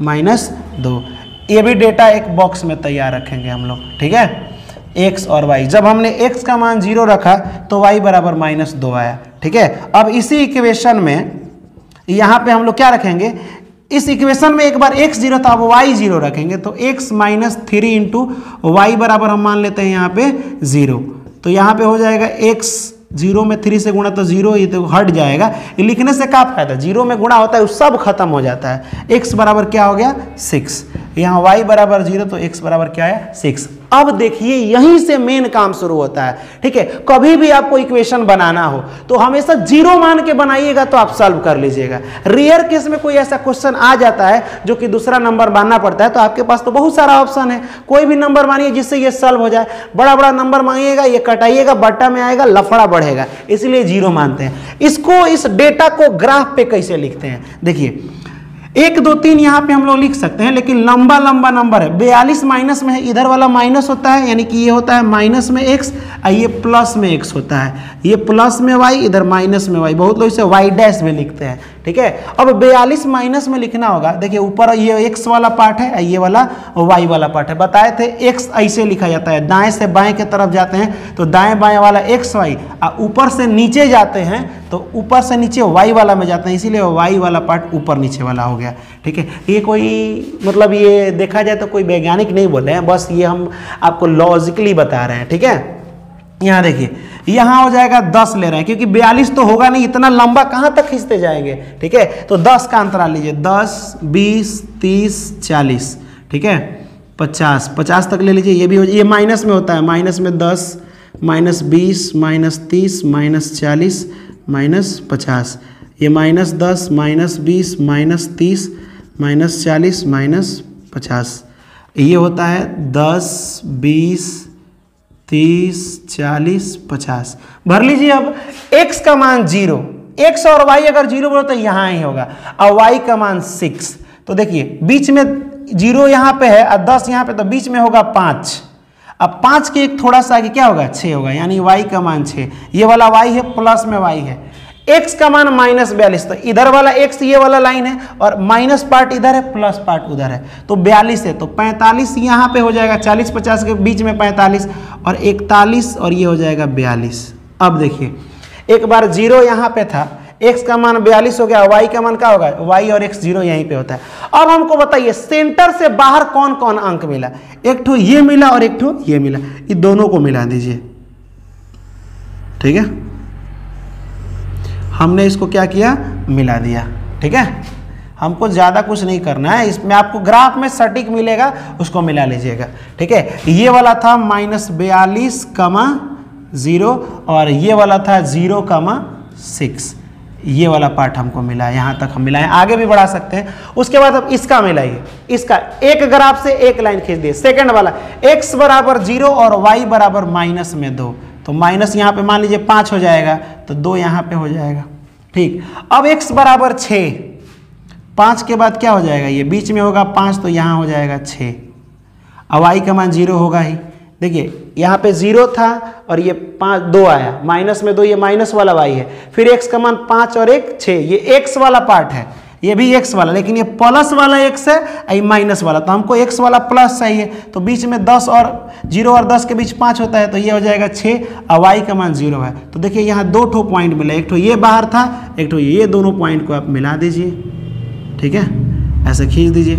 माइनस दो। ये भी डेटा एक बॉक्स में तैयार रखेंगे हम लोग, ठीक है? एक्स और वाई जब हमने एक्स का मान ज़ीरो रखा तो वाई बराबर माइनस दो आया, ठीक है? अब इसी इक्वेशन में, यहाँ पे हम लोग क्या रखेंगे? इस इक्वेशन में एक बार एक्स ज़ीरो था, अब वाई ज़ीरो रखेंगे तो x minus three into y बराबर हम मान लेते हैं यहाँ पे ज़ीरो तो यहाँ पे हो जाएगा एक्स ज़ीरो में थ्री से गुणा तो ज़ीरो ही तो हट जाएगा। लिखने से क्या फ़ायदा? ज़ीरो में गुणा होता है सब खत्म हो जाता है। एक्स बराबर क्या हो गया? सिक्स यहाँ वाई बराबर ज़ीरो तो एक्स बराबर क्या है सिक्स अब देखिए, यहीं से मेन काम शुरू होता है, ठीक है? कभी भी आपको इक्वेशन बनाना हो तो हमेशा ज़ीरो मान के बनाइएगा तो आप सॉल्व कर लीजिएगा। रियर केस में कोई ऐसा क्वेश्चन आ जाता है, जो कि दूसरा नंबर मानना पड़ता है तो आपके पास तो बहुत सारा ऑप्शन है। कोई भी नंबर मानिए, जिससे ये सॉल्व हो जाए। बड़ा बड़ा नंबर मांगिएगा ये कटाइएगा, बट्टा में आएगा, लफड़ा बढ़ेगा। इसलिए ज़ीरो मानते हैं। इसको, इस डेटा को ग्राफ पे कैसे लिखते हैं? देखिए एक दो तीन यहाँ पे हम लोग लिख सकते हैं, लेकिन लंबा लंबा नंबर है। बयालीस माइनस में है इधर वाला माइनस होता है, यानी कि ये होता है माइनस में एक्स और ये प्लस में एक्स होता है। ये प्लस में वाई इधर माइनस में वाई बहुत लोग इसे वाई डैश में लिखते हैं। ठीक है? अब बयालीस माइनस में लिखना होगा। देखिए, ऊपर ये एक्स वाला पार्ट है, ये वाला वाई वाला पार्ट है। बताए थे एक्स ऐसे लिखा जाता है। दाएँ से बाएँ के तरफ़ जाते हैं तो दाएँ बाएँ वाला एक्स वाई ऊपर से नीचे जाते हैं तो ऊपर से नीचे वाई वाला में जाते हैं, इसीलिए वाई वाला पार्ट ऊपर नीचे वाला हो गया। ठीक है? ये कोई मतलब ये देखा जाए तो कोई वैज्ञानिक नहीं बोले हैं, बस ये हम आपको लॉजिकली बता रहे हैं। ठीक है? यहाँ देखिए, यहाँ हो जाएगा दस ले रहे हैं, क्योंकि बयालीस तो होगा नहीं, इतना लंबा कहाँ तक खींचते जाएँगे, ठीक है? तो दस का अंतराल लीजिए, दस, बीस, तीस, चालीस, ठीक है? पचास पचास तक ले लीजिए, ये भी हो, ये माइनस में होता है, माइनस में दस, माइनस बीस, माइनस तीस, माइनस चालीस, माइनस पचास, ये माइनस दस, माइनस बीस, माइनस तीस, माइनस चालीस, माइनस पचास, ये होता है दस, बीस तीस, चालीस, पचास। भर लीजिए अब। एक्स का मान ज़ीरो। एक्स और वाई अगर ज़ीरो बोलो तो यहाँ ही होगा। और वाई का मान सिक्स तो देखिए, बीच में ज़ीरो यहाँ पे है और दस यहाँ पे तो बीच में होगा पाँच। अब पाँच के एक थोड़ा सा आगे क्या होगा? छः होगा। यानी वाई का मान छः। ये वाला वाई है प्लस में वाई है। X का मान माइनस बयालीस तो इधर वाला x, ये वाला लाइन है, और माइनस पार्ट इधर है, प्लस पार्ट उधर है तो बयालीस है तो पैंतालीस यहाँ पे हो जाएगा चालीस पचास के बीच में पैंतालीस, और इकतालीस, और ये हो जाएगा बयालीस। अब देखिए, एक बार ज़ीरो यहाँ पे था, x का मान बयालीस हो गया वाई का मान क्या होगा वाई और एक्स ज़ीरो यहीं पे होता है। अब हमको बताइए सेंटर से बाहर कौन कौन अंक मिला? एक ठो ये मिला और एक ठो ये मिला, ये दोनों को मिला दीजिए। ठीक है? हमने इसको क्या किया? मिला दिया। ठीक है? हमको ज़्यादा कुछ नहीं करना है। इसमें आपको ग्राफ में सटीक मिलेगा, उसको मिला लीजिएगा। ठीक है? ये वाला था माइनस बयालीस कमा ज़ीरो और ये वाला था ज़ीरो कमा सिक्स। ये वाला पार्ट हमको मिला है। यहाँ तक हम मिलाएँ आगे भी बढ़ा सकते हैं। उसके बाद अब इसका मिलाइए। इसका एक ग्राफ से एक लाइन खींच दिए। सेकंड वाला, एक्स बराबर ज़ीरो और वाई बराबर माइनस में दो। तो माइनस यहाँ पे मान लीजिए पाँच हो जाएगा तो दो यहाँ पे हो जाएगा। ठीक, अब x बराबर छः, पाँच के बाद क्या हो जाएगा? ये बीच में होगा पाँच तो यहाँ हो जाएगा छः। अब y का मान ज़ीरो होगा ही। देखिए, यहाँ पे ज़ीरो था और ये पाँच, दो आया। माइनस में दो, ये माइनस वाला वाई है। फिर एक्स का मान पाँच और एक, छः, ये एक्स वाला पार्ट है। ये भी एक्स वाला, लेकिन ये प्लस वाला एक्स है, ये माइनस वाला। तो हमको एक्स वाला प्लस चाहिए। तो बीच में दस और ज़ीरो और दस के बीच पाँच होता है तो ये हो जाएगा छः, और वाई का मान ज़ीरो है। तो देखिए, यहाँ दो ठो पॉइंट मिला। एक ठो ये बाहर था, एक ठो ये दोनों पॉइंट को आप मिला दीजिए। ठीक है? ऐसे खींच दीजिए।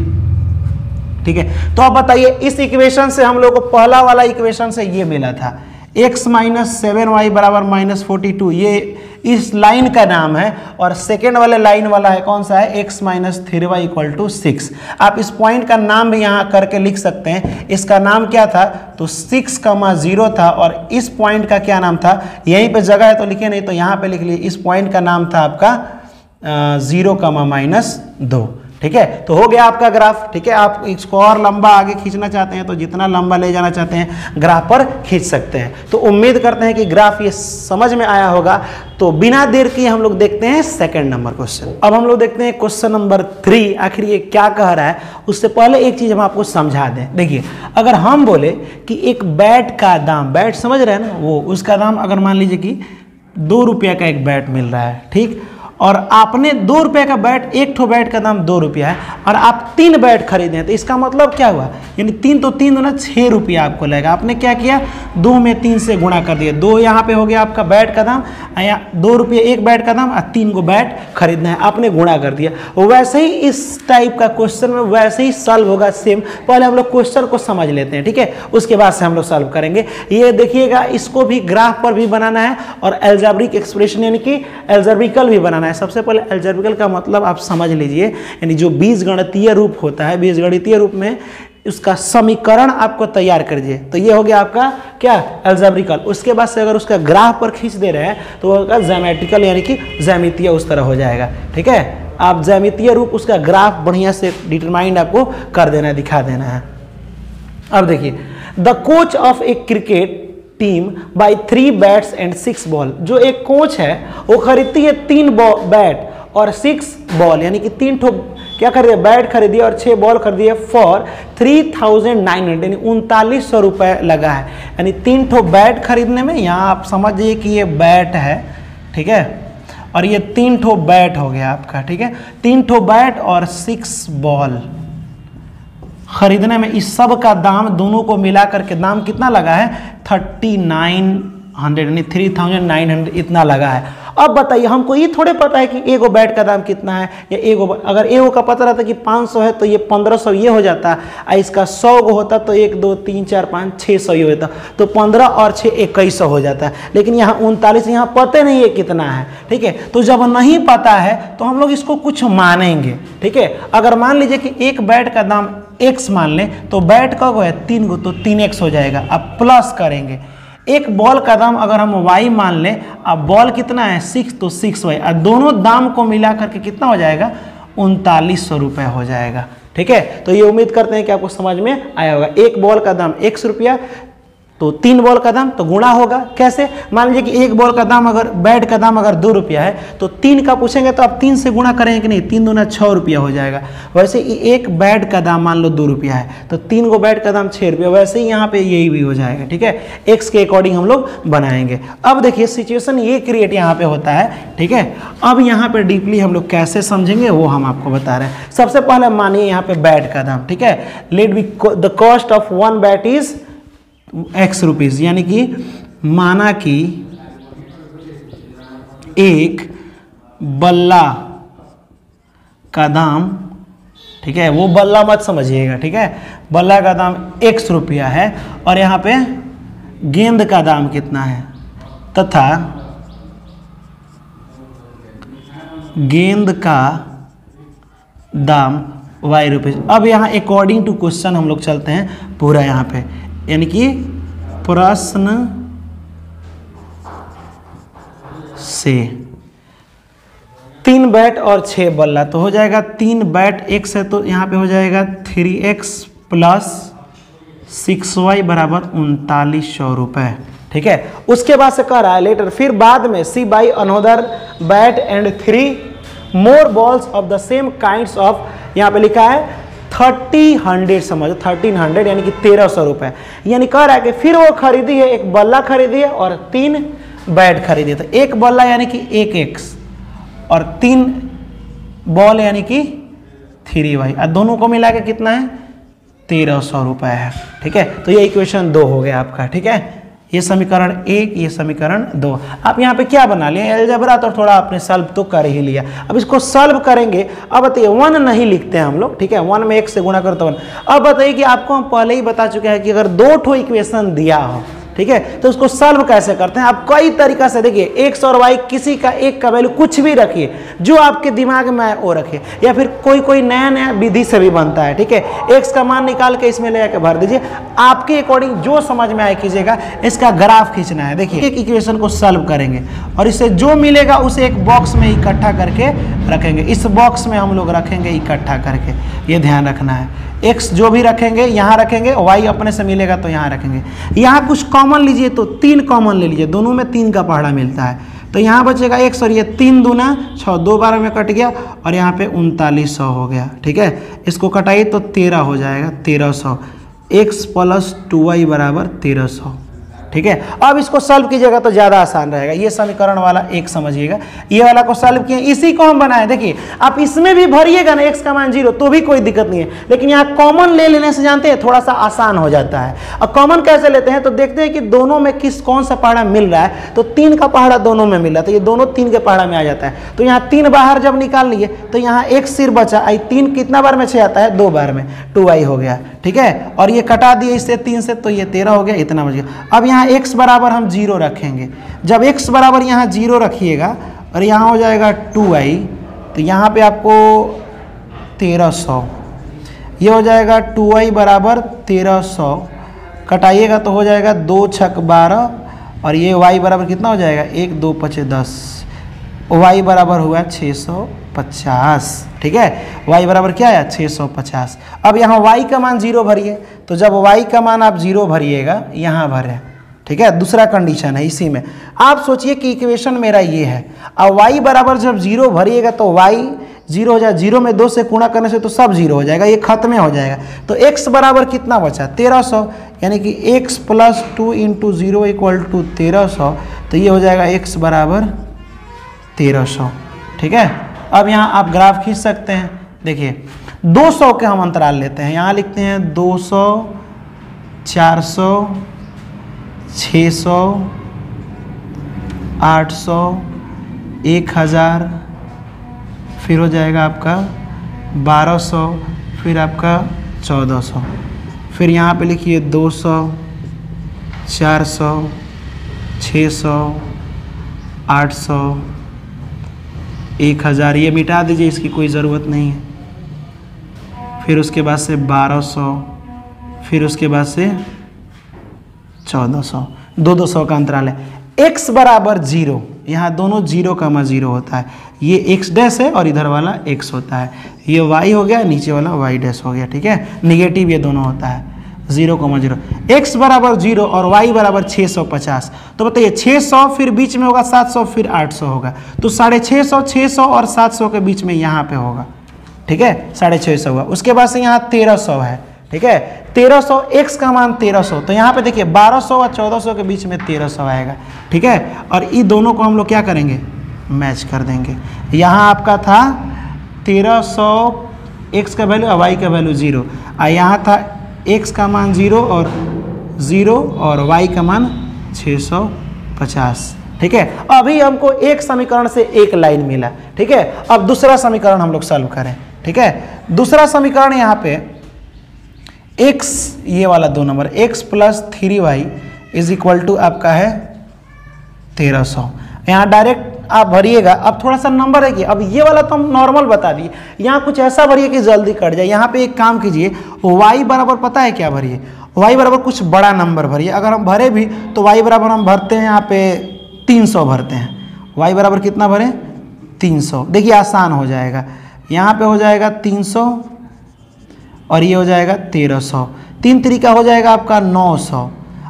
ठीक है? तो आप बताइए, इस इक्वेशन से हम लोग को पहला वाला इक्वेशन से ये मिला था। एक्स माइनस सेवन वाई बराबर माइनस फोर्टी टू ये इस लाइन का नाम है, और सेकेंड वाले लाइन वाला है, कौन सा है? X minus three y equal to six आप इस पॉइंट का नाम भी यहाँ करके लिख सकते हैं। इसका नाम क्या था? तो सिक्स कमा ज़ीरो था, और इस पॉइंट का क्या नाम था? यहीं पे जगह है तो लिखे नहीं तो यहाँ पे लिख लिए इस पॉइंट का नाम था आपका ज़ीरो कमा माइनस दो। ठीक है? तो हो गया आपका ग्राफ, ठीक है? आप इसको और लंबा आगे खींचना चाहते हैं तो जितना लंबा ले जाना चाहते हैं, ग्राफ पर खींच सकते हैं। तो उम्मीद करते हैं कि ग्राफ ये समझ में आया होगा। तो बिना देर के हम लोग देखते हैं सेकंड नंबर क्वेश्चन अब हम लोग देखते हैं क्वेश्चन नंबर थ्री आखिर ये क्या कह रहा है? उससे पहले एक चीज़ हम आपको समझा दें। देखिए, अगर हम बोले कि एक बैट का दाम, बैट समझ रहे हैं ना? वो, उसका दाम अगर मान लीजिए कि दो रुपया का एक बैट मिल रहा है, ठीक? और आपने दो रुपये का बैट, एक ठो बैट का दाम दो रुपया है और आप तीन बैट खरीदे तो इसका मतलब क्या हुआ? यानी तीन तो तीन ना छः रुपया आपको लगेगा। आपने क्या किया? दो में तीन से गुणा कर दिया। दो यहाँ पे हो गया आपका बैट का दाम, या दो रुपये एक बैट का दाम, और तीन को बैट खरीदना है। आपने गुणा कर दिया। वैसे ही इस टाइप का क्वेश्चन में वैसे ही सॉल्व होगा सेम पहले हम लोग क्वेश्चन को समझ लेते हैं, ठीक है? उसके बाद से हम लोग सॉल्व करेंगे। ये देखिएगा, इसको भी ग्राफ पर भी बनाना है और एल्जाब्रिक एक्सप्रेशन यानी कि एल्जाब्रिकल भी बनाना है सबसे पहले एल्जेब्रिकल का मतलब आप समझ लीजिए, यानी जो बीज गणितीय रूप होता है बीज गणितीय रूप में उसका समीकरण आपको तैयार कर दिए तो ये हो गया आपका क्या? एल्जेब्रिकल उसके बाद से अगर उसका ग्राफ पर खींच दे रहे हैं तो होगा जैमेट्रिकल यानी कि जैमितीय उस तरह हो जाएगा। ठीक है? आप जैमितीय रूप उसका ग्राफ बढ़िया से डिटरमाइंड आपको कर देना है, दिखा देना है। अब देखिए the coach of a cricket team buy three bats and six ball जो एक कोच है, वो खरीदती है तीन बैट और सिक्स बॉल यानी कि तीन ठो क्या खरीदे बैट खरीदिए और छह बॉल खरीदिए for three thousand nine hundred यानी उनतालीस सौ रुपये लगा है. यानी तीन ठो बैट खरीदने में, यहाँ आप समझिए कि ये बैट है, ठीक है? और ये तीन ठो बैट हो गया आपका, ठीक है? तीन ठो बैट और सिक्स बॉल खरीदने में इस सब का दाम दोनों को मिला करके दाम कितना लगा है? थर्टी नाइन हंड्रेड, यानी थ्री थाउज़ेंड नाइन हंड्रेड इतना लगा है। अब बताइए, हमको ये थोड़े पता है कि एगो बैट का दाम कितना है? या एगो अगर एगो का पता रहता कि 500 है तो ये 1500 ये हो जाता और इसका 100 गो होता तो एक, दो, तीन, चार, पाँच छः सौ ये होता। तो 15 और छः इक्कीस सौ हो जाता है। लेकिन यहाँ उनतालीस, यहाँ पते नहीं है कितना है। ठीक है? तो जब नहीं पता है तो हम लोग इसको कुछ मानेंगे। ठीक है? अगर मान लीजिए कि एक बैट का दाम एक्स मान लें तो बैट का है तीन गो तो तीन एक्स हो जाएगा। अब प्लस करेंगे। एक बॉल का दाम अगर हम वाई मान लें, अब बॉल कितना है? सिक्स तो सिक्स वाई और दोनों दाम को मिला करके कितना हो जाएगा? उनतालीस सौ रुपये हो जाएगा। ठीक है? तो ये उम्मीद करते हैं कि आपको समझ में आया होगा। एक बॉल का दाम एक सौ रुपया तो तीन बॉल का दाम तो गुणा होगा। कैसे? मान लीजिए कि एक बॉल का दाम अगर, बैट का दाम अगर दो रुपया है तो तीन का पूछेंगे तो आप तीन से गुणा करेंगे कि नहीं? तीन दूना छः रुपया हो जाएगा। वैसे ही एक बैट का दाम मान लो दो रुपया है तो तीन को बैट का दाम छः रुपया, वैसे ही यहाँ पे यही भी हो जाएगा, ठीक है? एक्स के अकॉर्डिंग हम लोग बनाएँगे। अब देखिए सिचुएसन ये क्रिएट यहाँ पे होता है, ठीक है? अब यहाँ पर डीपली हम लोग कैसे समझेंगे, वो हम आपको बता रहे हैं। सबसे पहले मानिए यहाँ पे बैट का दाम, ठीक है? Let be the cost of one bat is x rupees यानी कि माना कि एक बल्ला का दाम, ठीक है, वो बल्ला मत समझिएगा, ठीक है? बल्ला का दाम एक्स रुपया है और यहाँ पे गेंद का दाम कितना है? तथा गेंद का दाम वाई रुपीज़ अब यहाँ अकॉर्डिंग टू क्वेश्चन हम लोग चलते हैं पूरा यहाँ पे। यानी कि प्रश्न से। तीन बैट और छः बल्ला तो हो जाएगा तीन बैट एक्स है तो यहाँ पे हो जाएगा three x plus six y बराबर उनतालीस सौ रुपये ठीक है? उसके बाद से कह रहा है लेटर, फिर बाद में she buy another bat and three, more balls of the same kind of, यहाँ पे लिखा है थर्टी हंड्रेड समझो, थर्टीन हंड्रेड यानी कि तेरह सौ रुपए। यानी कह रहा है कि फिर वो खरीदी है, एक बल्ला खरीदी है और तीन बैट खरीदी तो एक बल्ला यानी कि एक एक्स और तीन बॉल यानी कि थ्री वाई और दोनों को मिला के कितना है? तेरह सौ रुपये है। ठीक है? तो ये इक्वेशन दो हो गया आपका। ठीक है? ये समीकरण एक, ये समीकरण दो। आप यहाँ पे क्या बना लिए एल्जबरा तो थोड़ा आपने सॉल्व तो कर ही लिया। अब इसको सल्व करेंगे। अब बताइए वन नहीं लिखते हैं हम लोग, ठीक है? वन में एक से गुणा करो तो वन अब बताइए कि आपको हम पहले ही बता चुके हैं कि अगर दो ठो इक्वेशन दिया हो ठीक है? तो उसको सॉल्व कैसे करते हैं? आप कई तरीका से देखिए एक्स और वाई किसी का एक का वैल्यू कुछ भी रखिए, जो आपके दिमाग में आए, वो रखिए। या फिर कोई कोई नया नया विधि से भी बनता है, ठीक है? एक्स का मान निकाल के इसमें ले जाकर भर दीजिए। आपके अकॉर्डिंग जो समझ में आए, कीजिएगा, इसका ग्राफ खींचना है। देखिए, एक इक्वेशन को सॉल्व करेंगे और इससे जो मिलेगा, उसे एक बॉक्स में इकट्ठा करके रखेंगे। इस बॉक्स में हम लोग रखेंगे इकट्ठा करके। ये ध्यान रखना है। एक्स जो भी रखेंगे, यहाँ रखेंगे वाई अपने से मिलेगा तो यहाँ रखेंगे। यहाँ कुछ कॉमन लीजिए तो तीन कॉमन ले लीजिए। दोनों में तीन का पहाड़ा मिलता है। तो यहाँ बचेगा एक सौ ये तीन दूना छः दो बार में कट गया और यहाँ पे उनतालीस सौ हो गया। ठीक है? इसको कटाइए तो तेरह हो जाएगा, तेरह सौ। एक्स प्लस टू वाई बराबर तेरह सौ। ठीक है? अब इसको सॉल्व कीजिएगा तो ज़्यादा आसान रहेगा। ये समीकरण वाला एक समझिएगा। ये वाला को सॉल्व किए, इसी को हम बनाए। देखिए, आप इसमें भी भरिएगा ना एक्स का मान ज़ीरो तो भी कोई दिक्कत नहीं है। लेकिन यहाँ कॉमन ले लेने से जानते हैं, थोड़ा सा आसान हो जाता है। और कॉमन कैसे लेते हैं? तो देखते हैं कि दोनों में किस, कौन सा पहाड़ा मिल रहा है। तो तीन का पहाड़ा दोनों में मिल रहा है। तो ये दोनों तीन के पहाड़ा में आ जाता है। तो यहाँ तीन बाहर जब निकाल लिए तो यहाँ एक सिर बचा। आई तीन कितना बार में छः आता है? दो बार में। टू आई हो गया। ठीक है? और ये कटा दिए इससे तीन से तो ये तेरह हो गया, इतना बच गया। अब यहाँ एक्स बराबर हम ज़ीरो रखेंगे। जब एक्स बराबर यहाँ ज़ीरो रखिएगा, और यहाँ हो जाएगा टू आई तो यहाँ पे आपको तेरह सौ। ये हो जाएगा टू आई बराबर तेरह सौ। कटाइएगा तो हो जाएगा दो छक बारह, और ये वाई बराबर कितना हो जाएगा? एक, दो, पचे दस। वाई बराबर हुआ छः सौ। पचास, ठीक है? वाई बराबर क्या आया छः सौ पचास। अब यहाँ वाई का मान ज़ीरो भरिए तो जब वाई का मान आप ज़ीरो भरिएगा, यहाँ भरें ठीक है? दूसरा कंडीशन है, इसी में। आप सोचिए कि इक्वेशन मेरा ये है, अब y बराबर जब ज़ीरो भरिएगा तो y ज़ीरो हो जाए, ज़ीरो में दो से गुणा करने से तो सब ज़ीरो हो जाएगा, ये खत्म हो जाएगा। तो x बराबर कितना बचा? तेरह सौ, यानी कि x plus two into zero equal to तेरह सौ तो ये हो जाएगा x बराबर तेरह सौ, ठीक है? अब यहाँ आप ग्राफ खींच सकते हैं। देखिए 200 के हम अंतराल लेते हैं। यहाँ लिखते हैं 200 400 छः सौ आठ सौ, एक हज़ार, फिर हो जाएगा आपका बारह सौ, फिर आपका चौदह सौ। फिर यहाँ पे लिखिए दो सौ, चार सौ छः सौ, आठ सौ एक हज़ार ये मिटा दीजिए, इसकी कोई ज़रूरत नहीं है। फिर उसके बाद से बारह सौ, फिर उसके बाद से चौदह सौ, दो दो सौ का अंतराल है। X बराबर ज़ीरो, यहाँ दोनों ज़ीरो का ज़ीरो होता है। ये x डैश है और इधर वाला x होता है। ये y हो गया, नीचे वाला y डैश हो गया, ठीक है? निगेटिव ये दोनों होता है। Zero comma zero. एक्स बराबर ज़ीरो और वाई बराबर छः सौ पचास। तो बताइए छः सौ फिर बीच में होगा, सात सौ फिर आठ सौ होगा। तो साढ़े छः सौ छः सौ और सात सौ के बीच में यहाँ पे होगा। ठीक है? साढ़े छः सौ होगा। उसके बाद से यहाँ तेरह सौ है। ठीक है? तेरह सौ एक्स का मान तेरह सौ। तो यहाँ पे देखिए, बारह सौ और चौदह सौ के बीच में तेरह सौ आएगा। ठीक है? और इन दोनों को हम लोग क्या करेंगे? मैच कर देंगे। यहाँ आपका था तेरह सौ एक्स का वैल्यू और वाई का वैल्यू ज़ीरो। और यहाँ था एक्स का मान ज़ीरो और ज़ीरो और वाई का मान छः सौ पचास। ठीक है? अभी हमको एक समीकरण से एक लाइन मिला। ठीक है? अब दूसरा समीकरण हम लोग सॉल्व करें। ठीक है? दूसरा समीकरण यहाँ पे x, ये वाला दो number, x plus three y is equal to आपका है तेरह सौ। यहाँ डायरेक्ट आप भरिएगा। अब थोड़ा सा नंबर है कि अब ये वाला तो हम नॉर्मल बता दिए। यहाँ कुछ ऐसा भरिए कि जल्दी कट जाए। यहाँ पे एक काम कीजिए। Y बराबर पता है क्या भरिए? Y बराबर कुछ बड़ा नंबर भरिए। अगर हम भरे भी तो y बराबर हम भरते हैं यहाँ पे 300 भरते हैं। Y बराबर कितना भरें? 300 देखिए आसान हो जाएगा। यहाँ पे हो जाएगा 300 और ये हो जाएगा 1300 तीन तरीका हो जाएगा आपका 900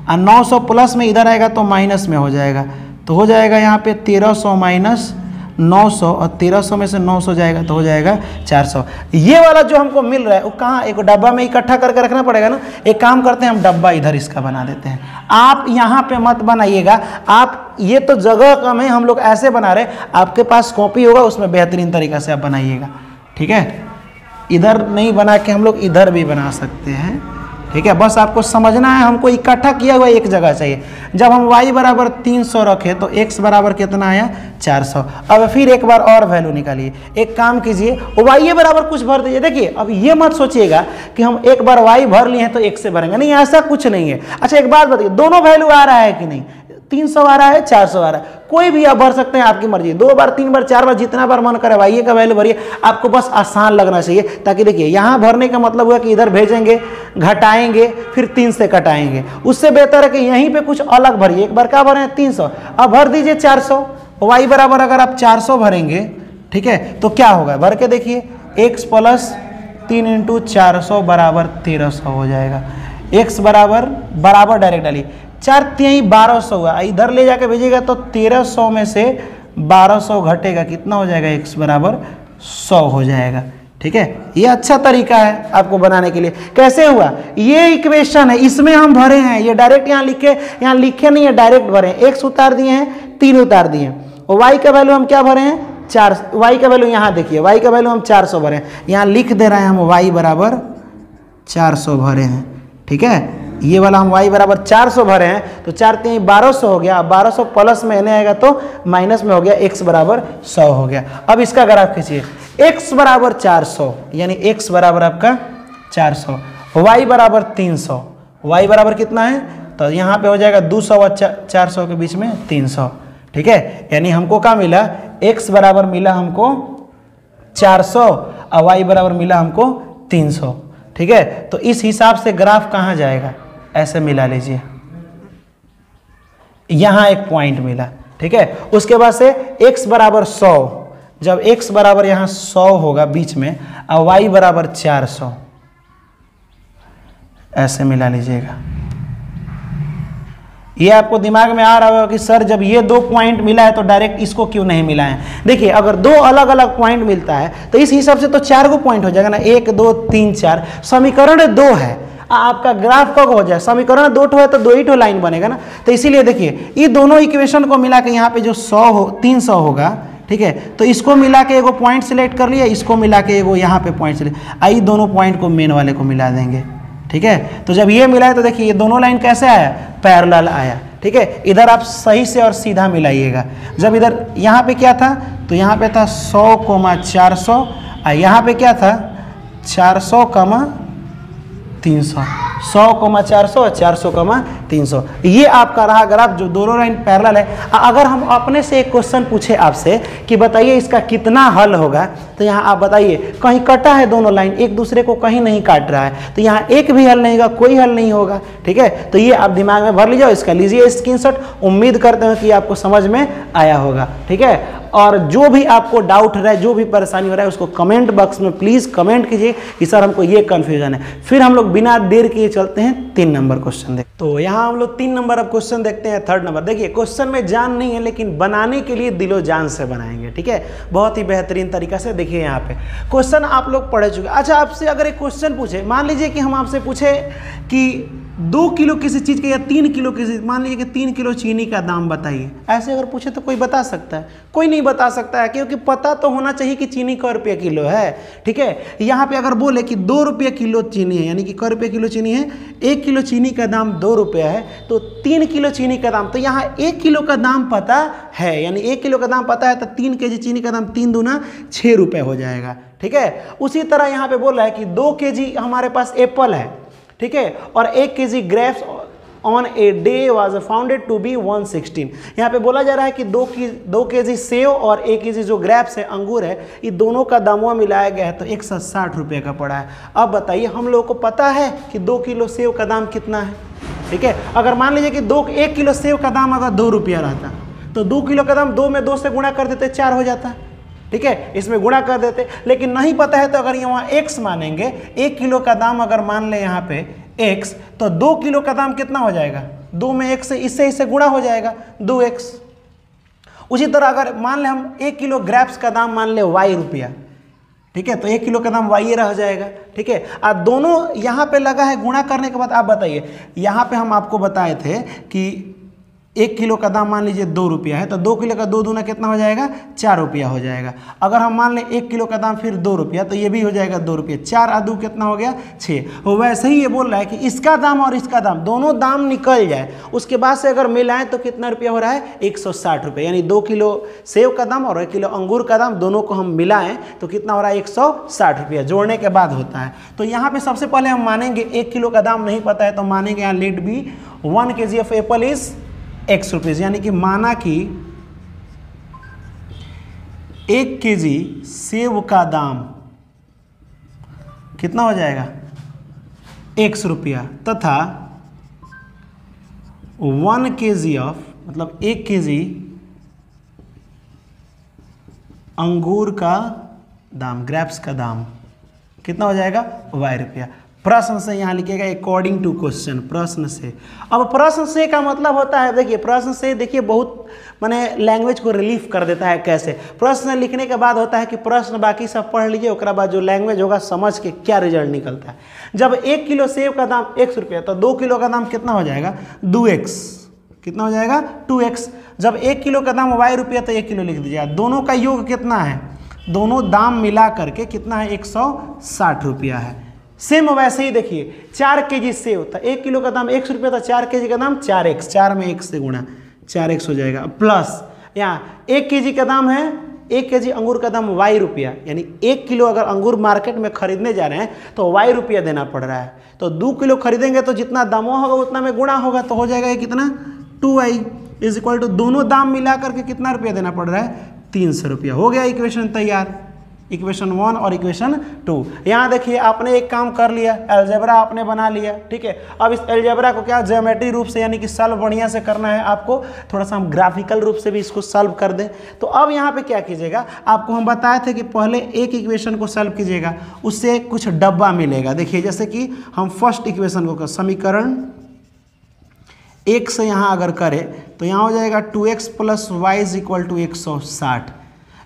और 900 प्लस में इधर आएगा तो माइनस में हो जाएगा। तो हो जाएगा यहाँ पे 1300 माइनस 900 और 1300 में से 900 जाएगा तो हो जाएगा 400 ये वाला जो हमको मिल रहा है, वो कहाँ, एक डब्बा में इकट्ठा करके रखना पड़ेगा ना? एक काम करते हैं, हम डब्बा इधर इसका बना देते हैं। आप यहाँ पे मत बनाइएगा। आप, ये तो जगह कम है, हम लोग ऐसे बना रहे आपके पास कॉपी होगा, उसमें बेहतरीन तरीका से आप बनाइएगा। ठीक है? इधर नहीं बना के हम लोग इधर भी बना सकते हैं। ठीक है? बस आपको समझना है, हमको इकट्ठा किया हुआ एक जगह चाहिए। जब हम y बराबर तीन सौ रखें तो x बराबर कितना आया? 400 अब फिर एक बार और वैल्यू निकालिए। एक काम कीजिए y बराबर कुछ भर दीजिए। देखिए, अब ये मत सोचिएगा कि हम एक बार y भर लिए हैं तो एक से भरेंगे नहीं, ऐसा कुछ नहीं है। अच्छा एक बात बताइए, दोनों वैल्यू आ रहा है कि नहीं? तीन सौ आ रहा है, चार सौ आ रहा है। कोई भी आप भर सकते हैं आपकी मर्ज़ी। दो बार, तीन बार, चार बार, जितना बार मन करे वाइए का वैल्यू भरिए? आपको बस आसान लगना चाहिए, ताकि देखिए, यहाँ भरने का मतलब हुआ कि इधर भेजेंगे, घटाएँगे, फिर तीन से कटाएँगे। उससे बेहतर है कि यहीं पे कुछ अलग भरिए। एक बार क्या भरे तीन सौ। अब भर दीजिए चार सौ। वाई बराबर अगर आप चार सौ भरेंगे, ठीक है तो क्या होगा? भर के देखिए एक्स प्लस तीन इंटू चार सौ बराबर तेरह सौ हो जाएगा। एक्स बराबर बराबर डायरेक्ट डालिए चार तिहाई बारह सौ हुआ। इधर ले जाके भेजेगा तो तेरह सौ में से बारह सौ घटेगा। कितना हो जाएगा? एक्स बराबर सौ हो जाएगा। ठीक है? ये अच्छा तरीका है आपको बनाने के लिए। कैसे हुआ? ये इक्वेशन है। इसमें हम भरे हैं। ये डायरेक्ट यहाँ लिखे यहाँ लिखे नहीं है डायरेक्ट भरे हैं। एक्स उतार दिए हैं, तीन उतार दिए और वाई का वैल्यू हम क्या भरे हैं? चार वाई का वैल्यू यहाँ देखिए। वाई का वैल्यू हम चार सौ भरे हैं। यहाँ लिख दे रहे हैं हम वाई बराबर चार सौ भरे हैं। ठीक है? ये वाला हम y बराबर चार सौ भरे हैं तो चार तीन बारह सौ हो गया। बारह सौ प्लस में एने आएगा तो माइनस में हो गया x बराबर सौ हो गया। अब इसका ग्राफ खींचिए। x बराबर चार सौ, यानी x बराबर आपका चार सौ। वाई बराबर तीन सौ। वाई बराबर कितना है? तो यहाँ पे हो जाएगा दो सौ और चार सौ के बीच में तीन सौ। ठीक है? यानी हमको क्या मिला? x बराबर मिला हमको चार सौ और वाई बराबर मिला हमको तीन सौ। ठीक है? तो इस हिसाब से ग्राफ कहाँ जाएगा? ऐसे मिला लीजिए। यहाँ एक पॉइंट मिला, ठीक है? उसके बाद से x बराबर सौ, जब x बराबर यहाँ सौ होगा बीच में, और y बराबर चार सौ। ऐसे मिला लीजिएगा। ये आपको दिमाग में आ रहा होगा कि सर, जब ये दो पॉइंट मिला है तो डायरेक्ट इसको क्यों नहीं मिला है? देखिए, अगर दो अलग अलग पॉइंट मिलता है तो इस हिसाब से तो चार को पॉइंट हो जाएगा ना। एक, दो, तीन, चार, समीकरण दो है। आपका ग्राफ कब हो जाए? समीकरण दो ठो है तो दो ही ठो लाइन बनेगा ना? तो इसीलिए देखिए, ये दोनों इक्वेशन को मिला के यहाँ पे जो सौ हो, तीन सौ होगा, ठीक है? तो इसको मिला के एगो पॉइंट सिलेक्ट कर लिया, इसको मिला के एगो यहाँ पे पॉइंट सिलेक्ट आई दोनों पॉइंट को मेन वाले को मिला देंगे, ठीक है? तो जब ये मिला है तो देखिए, ये दोनों लाइन कैसे आया? पैरल आया, ठीक है? इधर आप सही से और सीधा मिलाइएगा। जब इधर यहाँ पे क्या था? तो यहाँ पे था सौ कोमा चार सौ और यहाँ पे क्या था? चार सौ कमा तीन सौ। सौ कमा चार सौ चार सौ कमा तीन सौ। ये आपका रहा ग्राफ जो दोनों लाइन पैरेलल है। अगर हम अपने से एक क्वेश्चन पूछे आपसे कि बताइए इसका कितना हल होगा? तो यहाँ आप बताइए, कहीं कटा है दोनों लाइन? एक दूसरे को कहीं नहीं काट रहा है। तो यहाँ एक भी हल नहीं होगा, कोई हल नहीं होगा, ठीक है? तो ये आप दिमाग में भर लीजिए इसका लीजिए स्क्रीनशॉट उम्मीद करते हैं कि आपको समझ में आया होगा, ठीक है? और जो भी आपको डाउट रहा है, जो भी परेशानी हो रहा है, उसको कमेंट बॉक्स में प्लीज़ कमेंट कीजिए कि सर हमको ये कन्फ्यूज़न है। फिर हम लोग बिना देर किए चलते हैं तीन नंबर क्वेश्चन देख तो यहाँ हम लोग तीन नंबर अब क्वेश्चन देखते हैं थर्ड नंबर देखिए क्वेश्चन में जान नहीं है, लेकिन बनाने के लिए दिलो जान से बनाएँगे, ठीक है? बहुत ही बेहतरीन तरीका से यहाँ पे। क्वेश्चन आप लोग पढ़ चुके अच्छा आपसे अगर एक क्वेश्चन पूछे, मान लीजिए कि हम आपसे पूछे कि दो किलो किसी चीज़ के या तीन किलो किसी, मान लीजिए कि तीन किलो चीनी का दाम बताइए। ऐसे अगर पूछे तो कोई बता सकता है। कोई नहीं बता सकता है, क्योंकि पता तो होना चाहिए कि चीनी क रुपये किलो है, ठीक है? यहाँ पे अगर बोले कि दो रुपये किलो चीनी है, यानी कि क रुपये किलो चीनी है, एक किलो चीनी का दाम दो रुपया है तो तीन किलो चीनी का दाम तो यहाँ एक किलो का दाम पता है, यानी एक किलो का दाम पता है तो तीन के चीनी का दाम तीन दूना छः रुपये हो जाएगा, ठीक है? उसी तरह यहाँ पे बोला है कि दो के हमारे पास एप्पल है। ठीक है? और एक K G grapes on a day was founded to be 116 यहाँ पे बोला जा रहा है कि दो की दो के जी सेव और एक के जी जो ग्रेप्स है, अंगूर है, ये दोनों का दामुआ मिलाया गया है तो एक सौ साठ रुपये का पड़ा है। अब बताइए, हम लोगों को पता है कि दो किलो सेव का दाम कितना है? ठीक है? अगर मान लीजिए कि दो, एक किलो सेव का दाम अगर दो रुपया रहता तो दो किलो का दाम दो में दो से गुणा कर देते, चार हो जाता। है ठीक है? इसमें गुणा कर देते। लेकिन नहीं पता है तो अगर यहाँ एक्स मानेंगे, एक किलो का दाम अगर मान ले यहाँ पे एक्स तो दो किलो का दाम कितना हो जाएगा? दो में एक से इससे इससे गुणा हो जाएगा, दो एक्स उसी तरह अगर मान ले हम एक किलो ग्रैप्स का दाम मान लें वाई रुपया, ठीक है? तो एक किलो का दाम वाई रह जाएगा, ठीक है? अब दोनों यहाँ पे लगा है गुणा करने के बाद, आप बताइए। यहाँ पे हम आपको बताए थे कि एक किलो का दाम मान लीजिए दो रुपया है तो दो किलो का दो दूना कितना हो जाएगा? चार रुपया हो जाएगा। अगर हम मान लें एक किलो का दाम फिर दो रुपया तो ये भी हो जाएगा दो रुपया। चार आदू कितना हो गया? छः वैसे ही ये बोल रहा है कि इसका दाम और इसका दाम, दोनों दाम निकल जाए। उसके बाद से अगर मिलाएँ तो कितना रुपया हो रहा है? एक सौ यानी दो किलो सेब का दाम और एक किलो अंगूर का दाम दोनों को हम मिलाएँ तो कितना हो रहा है? एक सौ साठ रुपया। जोड़ने के बाद होता है। तो यहाँ पर सबसे पहले हम मानेंगे, एक किलो का दाम नहीं पता है तो मानेंगे यहाँ let be. One K G of apple is x rupees यानी कि माना कि एक के जी सेब का दाम कितना हो जाएगा? एक सौ रुपया, तथा वन के जी ऑफ़ मतलब एक के जी अंगूर का दाम ग्रैप्स का दाम कितना हो जाएगा? वाई रुपया। प्रश्न से यहाँ लिखेगा अकॉर्डिंग टू क्वेश्चन प्रश्न से। अब प्रश्न से का मतलब होता है, देखिए, प्रश्न से देखिए बहुत, मैंने लैंग्वेज को रिलीफ कर देता है कैसे? प्रश्न लिखने के बाद होता है कि प्रश्न बाकी सब पढ़ लीजिए उसके बाद जो लैंग्वेज होगा, समझ के क्या रिज़ल्ट निकलता है। जब एक किलो सेब का दाम एक सौ रुपया तो दो किलो का दाम कितना हो जाएगा? दो एक्स। कितना हो जाएगा? Two x. जब एक किलो का दाम वाई रुपया तो एक किलो लिख दीजिएगा दोनों का योग कितना है? दोनों दाम मिला करके कितना है? एक सौ साठ रुपया है। सेम वैसे ही देखिए, चार के जी सेव था एक किलो का दाम एक सौ रुपया था, चार के जी का दाम चार एक्स, चार में एक से गुणा, चार एक्स हो जाएगा। प्लस यहाँ एक के जी का दाम है, एक के जी अंगूर का दाम वाई रुपया, यानी एक किलो अगर अंगूर मार्केट में खरीदने जा रहे हैं तो वाई रुपया देना पड़ रहा है। तो दो किलो खरीदेंगे तो जितना दाम होगा, उतना में गुणा होगा तो हो जाएगा ये कितना? Two y is equal to, दोनों दाम मिला करके कितना रुपया देना पड़ रहा है? तीन सौ रुपया। हो गया इक्वेशन तैयार। इक्वेशन वन और इक्वेशन टू। यहाँ देखिए, आपने एक काम कर लिया एल्जेब्रा आपने बना लिया, ठीक है? अब इस एल्जेब्रा को क्या ज्योमेट्री रूप से यानी कि सॉल्व बढ़िया से करना है आपको? थोड़ा सा हम ग्राफिकल रूप से भी इसको सॉल्व कर दें। तो अब यहाँ पे क्या कीजिएगा? आपको हम बताए थे कि पहले एक इक्वेशन को सॉल्व कीजिएगा, उससे कुछ डब्बा मिलेगा। देखिए, जैसे कि हम फ़र्स्ट इक्वेशन को समीकरण एक से यहाँ अगर करें तो यहाँ हो जाएगा two x plus y is equal to एक सौ साठ।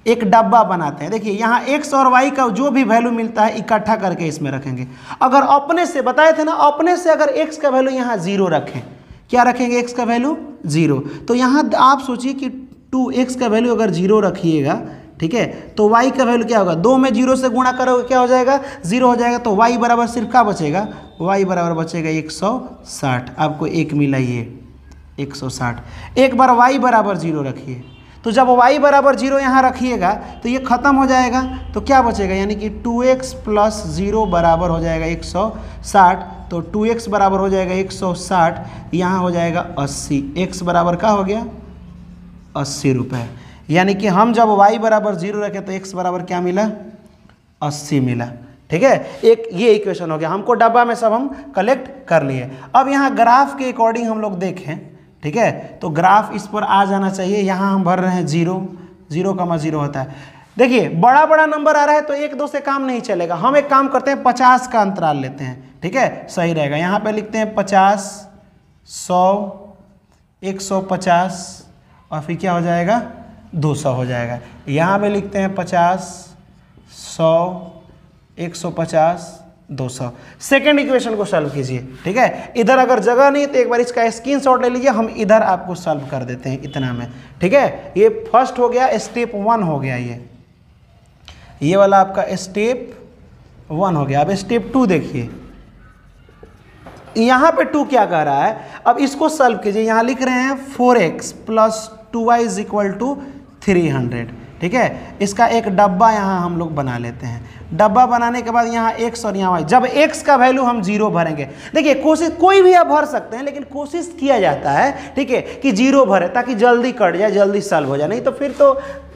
एक डब्बा बनाते हैं। देखिए, यहाँ एक्स और वाई का जो भी वैल्यू मिलता है, इकट्ठा करके इसमें रखेंगे। अगर अपने से, बताए थे ना, अपने से अगर एक्स का वैल्यू यहाँ ज़ीरो रखें, क्या रखेंगे एक्स का वैल्यू ज़ीरो तो यहाँ आप सोचिए कि टू एक्स का वैल्यू अगर ज़ीरो रखिएगा, ठीक है तो वाई का वैल्यू क्या होगा? दो में ज़ीरो से गुणा करोगे, क्या हो जाएगा? ज़ीरो हो जाएगा। तो वाई बराबर सिर्फ़ क्या बचेगा? वाई बराबर बचेगा एक सौ साठ। आपको एक मिला ये, एक सौ साठ। एक बार वाई बराबर ज़ीरो रखिए। तो जब y बराबर ज़ीरो यहाँ रखिएगा तो ये खत्म हो जाएगा तो क्या बचेगा? यानी कि 2x एक्स प्लस ज़ीरो बराबर हो जाएगा 160 तो 2x बराबर हो जाएगा 160 सौ यहाँ हो जाएगा 80 x बराबर क्या हो गया अस्सी रुपये यानी कि हम जब y बराबर ज़ीरो रखे तो x बराबर क्या मिला? अस्सी मिला। ठीक है? एक, ये इक्वेशन हो गया। हमको डब्बा में सब हम कलेक्ट कर लिए। अब यहाँ ग्राफ के अकॉर्डिंग हम लोग देखें। ठीक है? तो ग्राफ इस पर आ जाना चाहिए। यहाँ हम भर रहे हैं ज़ीरो। ज़ीरो कमा ज़ीरो होता है। देखिए बड़ा बड़ा नंबर आ रहा है तो एक दो से काम नहीं चलेगा। हम एक काम करते हैं, पचास का अंतराल लेते हैं। ठीक है? सही रहेगा। यहाँ पे लिखते हैं पचास, सौ, एक सौ पचास और फिर क्या हो जाएगा? दो सौ हो जाएगा। यहाँ पे लिखते हैं पचास, सौ, एक सौ पचास 200 सेकेंड इक्वेशन को सॉल्व कीजिए, ठीक है? इधर अगर जगह नहीं तो एक बार इसका स्क्रीन शॉट ले लीजिए, हम इधर आपको सॉल्व कर देते हैं इतना में, ठीक है? ये फ़र्स्ट हो गया स्टेप वन हो गया ये। ये वाला आपका स्टेप वन हो गया। अब स्टेप टू देखिए। यहाँ पे टू क्या कह रहा है? अब इसको सॉल्व कीजिए। यहाँ लिख रहे हैं four x plus two y is equal to three hundred ठीक है? इसका एक डब्बा यहाँ हम लोग बना लेते हैं। डब्बा बनाने के बाद यहाँ एक्स और यहाँ वाई जब एक्स का वैल्यू हम ज़ीरो भरेंगे, देखिए, कोशिश कोई भी आप भर सकते हैं, लेकिन कोशिश किया जाता है, ठीक है, कि ज़ीरो भरे, ताकि जल्दी कट जाए, जल्दी सॉल्व हो जाए। नहीं तो फिर तो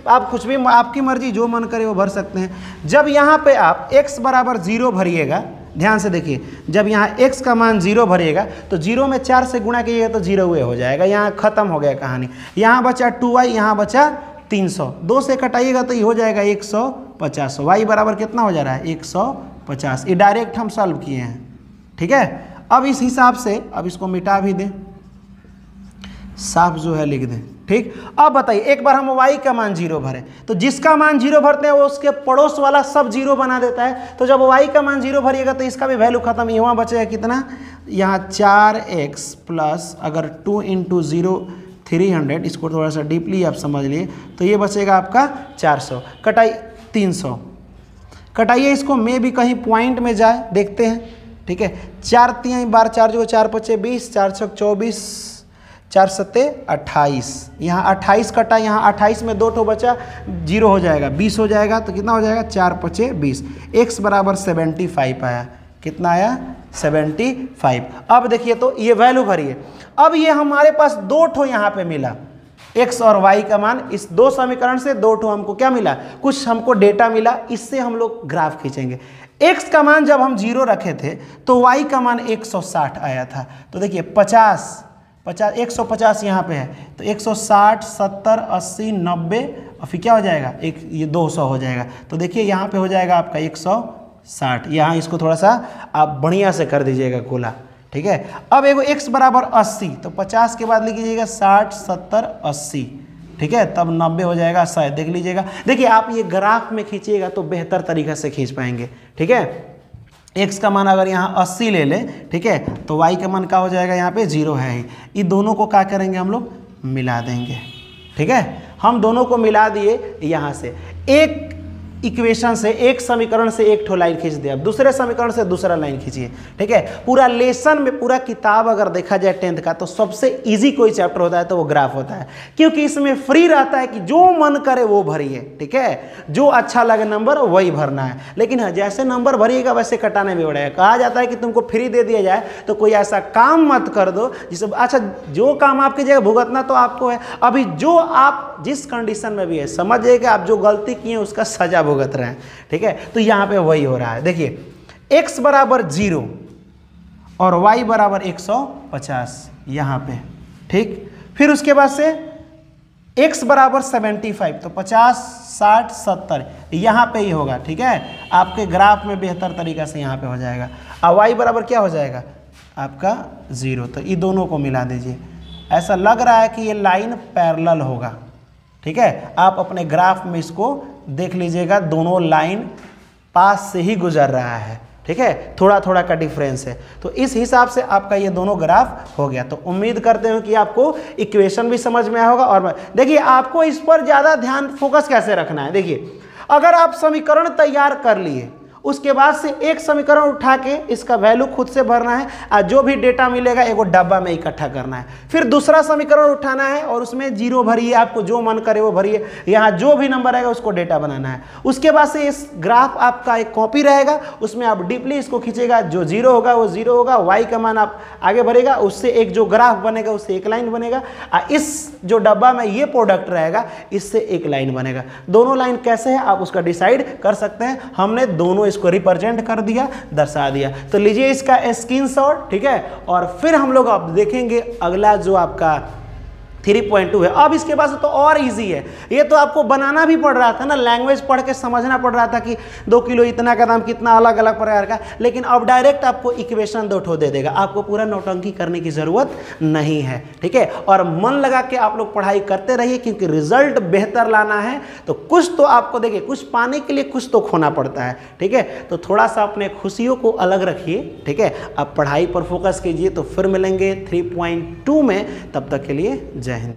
आप कुछ भी, आपकी मर्ज़ी, जो मन करे वो भर सकते हैं। जब यहाँ पे आप x बराबर ज़ीरो भरिएगा, ध्यान से देखिए, जब यहाँ x का मान ज़ीरो भरिएगा तो ज़ीरो में चार से गुणा कीजिएगा तो ज़ीरो हुए हो जाएगा। यहाँ खत्म हो गया कहानी। यहाँ बचा टू वाई यहाँ बचा तीन सौ। दो से कटाइएगा तो ये हो जाएगा एक सौ पचास। वाई बराबर कितना हो जा रहा है? एक सौ पचास। ये डायरेक्ट हम सॉल्व किए हैं। ठीक है? अब इस हिसाब से, अब इसको मिटा भी दें। साफ़ जो है लिख दें। ठीक? अब बताइए, एक बार हम y का मान ज़ीरो भरें। तो जिसका मान ज़ीरो भरते हैं, वो उसके पड़ोस वाला सब ज़ीरो बना देता है। तो जब y का मान ज़ीरो भरिएगा तो इसका भी वैल्यू खत्म। यहाँ बचेगा कितना? यहाँ चार एक्स प्लस अगर two into zero three hundred इसको थोड़ा सा डीपली आप समझ लिए तो ये बचेगा आपका चार सौ। कटाई तीन सौ। कटाइए इसको मे भी कहीं पॉइंट में जाए, देखते हैं, ठीक है? चार तीन, बार चार जो चार पच्चे बीस, चार छः चौबीस, चार सत्ते अट्ठाईस। यहाँ अट्ठाईस कटा, यहाँ अट्ठाईस में दो ठो बचा, ज़ीरो हो जाएगा, बीस हो जाएगा तो कितना हो जाएगा? चार पचे बीस। एक्स बराबर सेवेंटी फाइव आया। कितना आया? Seventy five. अब देखिए तो ये वैल्यू भरिए। अब ये हमारे पास दो ठो यहाँ पे मिला। एक्स और वाई का मान, इस दो समीकरण से दो ठो हमको क्या मिला? कुछ हमको डेटा मिला, इससे हम लोग ग्राफ खींचेंगे। एक्स का मान जब हम ज़ीरो रखे थे तो वाई का मान 160 आया था। तो देखिए 50 50 150 यहाँ पे है। तो 160 70 80 90 और फिर क्या हो जाएगा? एक, ये 200 हो जाएगा। तो देखिए, यहाँ पे हो जाएगा आपका 160 यहाँ इसको थोड़ा सा आप बढ़िया से कर दीजिएगा गोला, ठीक है? अब एगो एक्स बराबर 80 तो 50 के बाद लिख लीजिएगा 60 70 80 ठीक है? तब 90 हो जाएगा शायद देख लीजिएगा। देखिए, आप ये ग्राफ में खींचिएगा तो बेहतर तरीके से खींच पाएँगे, ठीक है? x का मान अगर यहाँ 80 ले ले, ठीक है? तो y का मान क्या हो जाएगा यहाँ पे? ज़ीरो है ही। ये दोनों को क्या करेंगे हम लोग? मिला देंगे, ठीक है? हम दोनों को मिला दिए यहाँ से। एक इक्वेशन से एक समीकरण से एक ठो लाइन खींच दिया। दूसरे समीकरण से दूसरा लाइन खींचिए, ठीक है? पूरा लेसन में पूरा किताब अगर देखा जाए टेंथ का तो सबसे इजी कोई चैप्टर होता है तो वो ग्राफ होता है। क्योंकि इसमें फ्री रहता है कि जो मन करे वो भरिए, ठीक है? जो अच्छा लगे नंबर वही भरना है। लेकिन हाँ जैसे नंबर भरिएगा, वैसे कटाने भी पड़ेगा। कहा जाता है कि तुमको फ्री दे दिया जाए तो कोई ऐसा काम मत कर दो, जिसे अच्छा जो काम आपकी जगह भुगतना तो आपको है। अभी जो आप, जिस कंडीशन में भी है, समझिए कि आप जो गलती किए, उसका सजा रहे हैं, ठीक है? तो यहाँ पे वही हो रहा है। देखिए, x बराबर ज़ीरो और y बराबर 150 यहाँ पे, ठीक? फिर उसके बाद से x बराबर 75 तो 50 60 70 यहाँ पे ही होगा, ठीक है? आपके ग्राफ में बेहतर तरीका से यहाँ पे हो जाएगा। और y बराबर क्या हो जाएगा? आपका ज़ीरो। तो ये दोनों को मिला दीजिए। ऐसा लग रहा है कि ये लाइन पैरेलल होगा, ठीक है? आप अपने ग्राफ में इसको देख लीजिएगा, दोनों लाइन पास से ही गुजर रहा है, ठीक है? थोड़ा थोड़ा का डिफरेंस है। तो इस हिसाब से आपका ये दोनों ग्राफ हो गया। तो उम्मीद करते हैं कि आपको इक्वेशन भी समझ में आया होगा और देखिए, आपको इस पर ज़्यादा ध्यान फोकस कैसे रखना है? देखिए, अगर आप समीकरण तैयार कर लिए उसके बाद से एक समीकरण उठा के इसका वैल्यू खुद से भरना है और जो भी डेटा मिलेगा, एगो डब्बा में इकट्ठा करना है। फिर दूसरा समीकरण उठाना है और उसमें ज़ीरो भरिए, आपको जो मन करे वो भरिए। यहाँ जो भी नंबर आएगा, उसको डेटा बनाना है। उसके बाद से इस ग्राफ आपका एक कॉपी रहेगा, उसमें आप डीपली इसको खींचेगा। जो ज़ीरो होगा, वो ज़ीरो होगा। वाई का मान आप आगे भरेगा उससे एक जो ग्राफ बनेगा, उससे एक लाइन बनेगा। और इस जो डब्बा में ये प्रोडक्ट रहेगा, इससे एक लाइन बनेगा। दोनों लाइन कैसे है, आप उसका डिसाइड कर सकते हैं। हमने दोनों इसको रिप्रेजेंट कर दिया, दर्शा दिया। तो लीजिए इसका स्क्रीन ठीक है? और फिर हम लोग अब देखेंगे अगला जो आपका थ्री पॉइंट टू है। अब इसके पास तो और इजी है। ये तो आपको बनाना भी पड़ रहा था ना लैंग्वेज पढ़ के समझना पड़ रहा था कि दो किलो इतना का दाम कितना अलग अलग प्रकार का, लेकिन अब डायरेक्ट आपको इक्वेशन दो ठो दे देगा। आपको पूरा नौटंकी करने की ज़रूरत नहीं है, ठीक है? और मन लगा के आप लोग पढ़ाई करते रहिए, क्योंकि रिज़ल्ट बेहतर लाना है। तो कुछ तो आपको देखिए, कुछ पाने के लिए कुछ तो खोना पड़ता है, ठीक है? तो थोड़ा सा अपने खुशियों को अलग रखिए, ठीक है? अब पढ़ाई पर फोकस कीजिए तो फिर मिलेंगे थ्री में। तब तक के लिए जय जय हिंद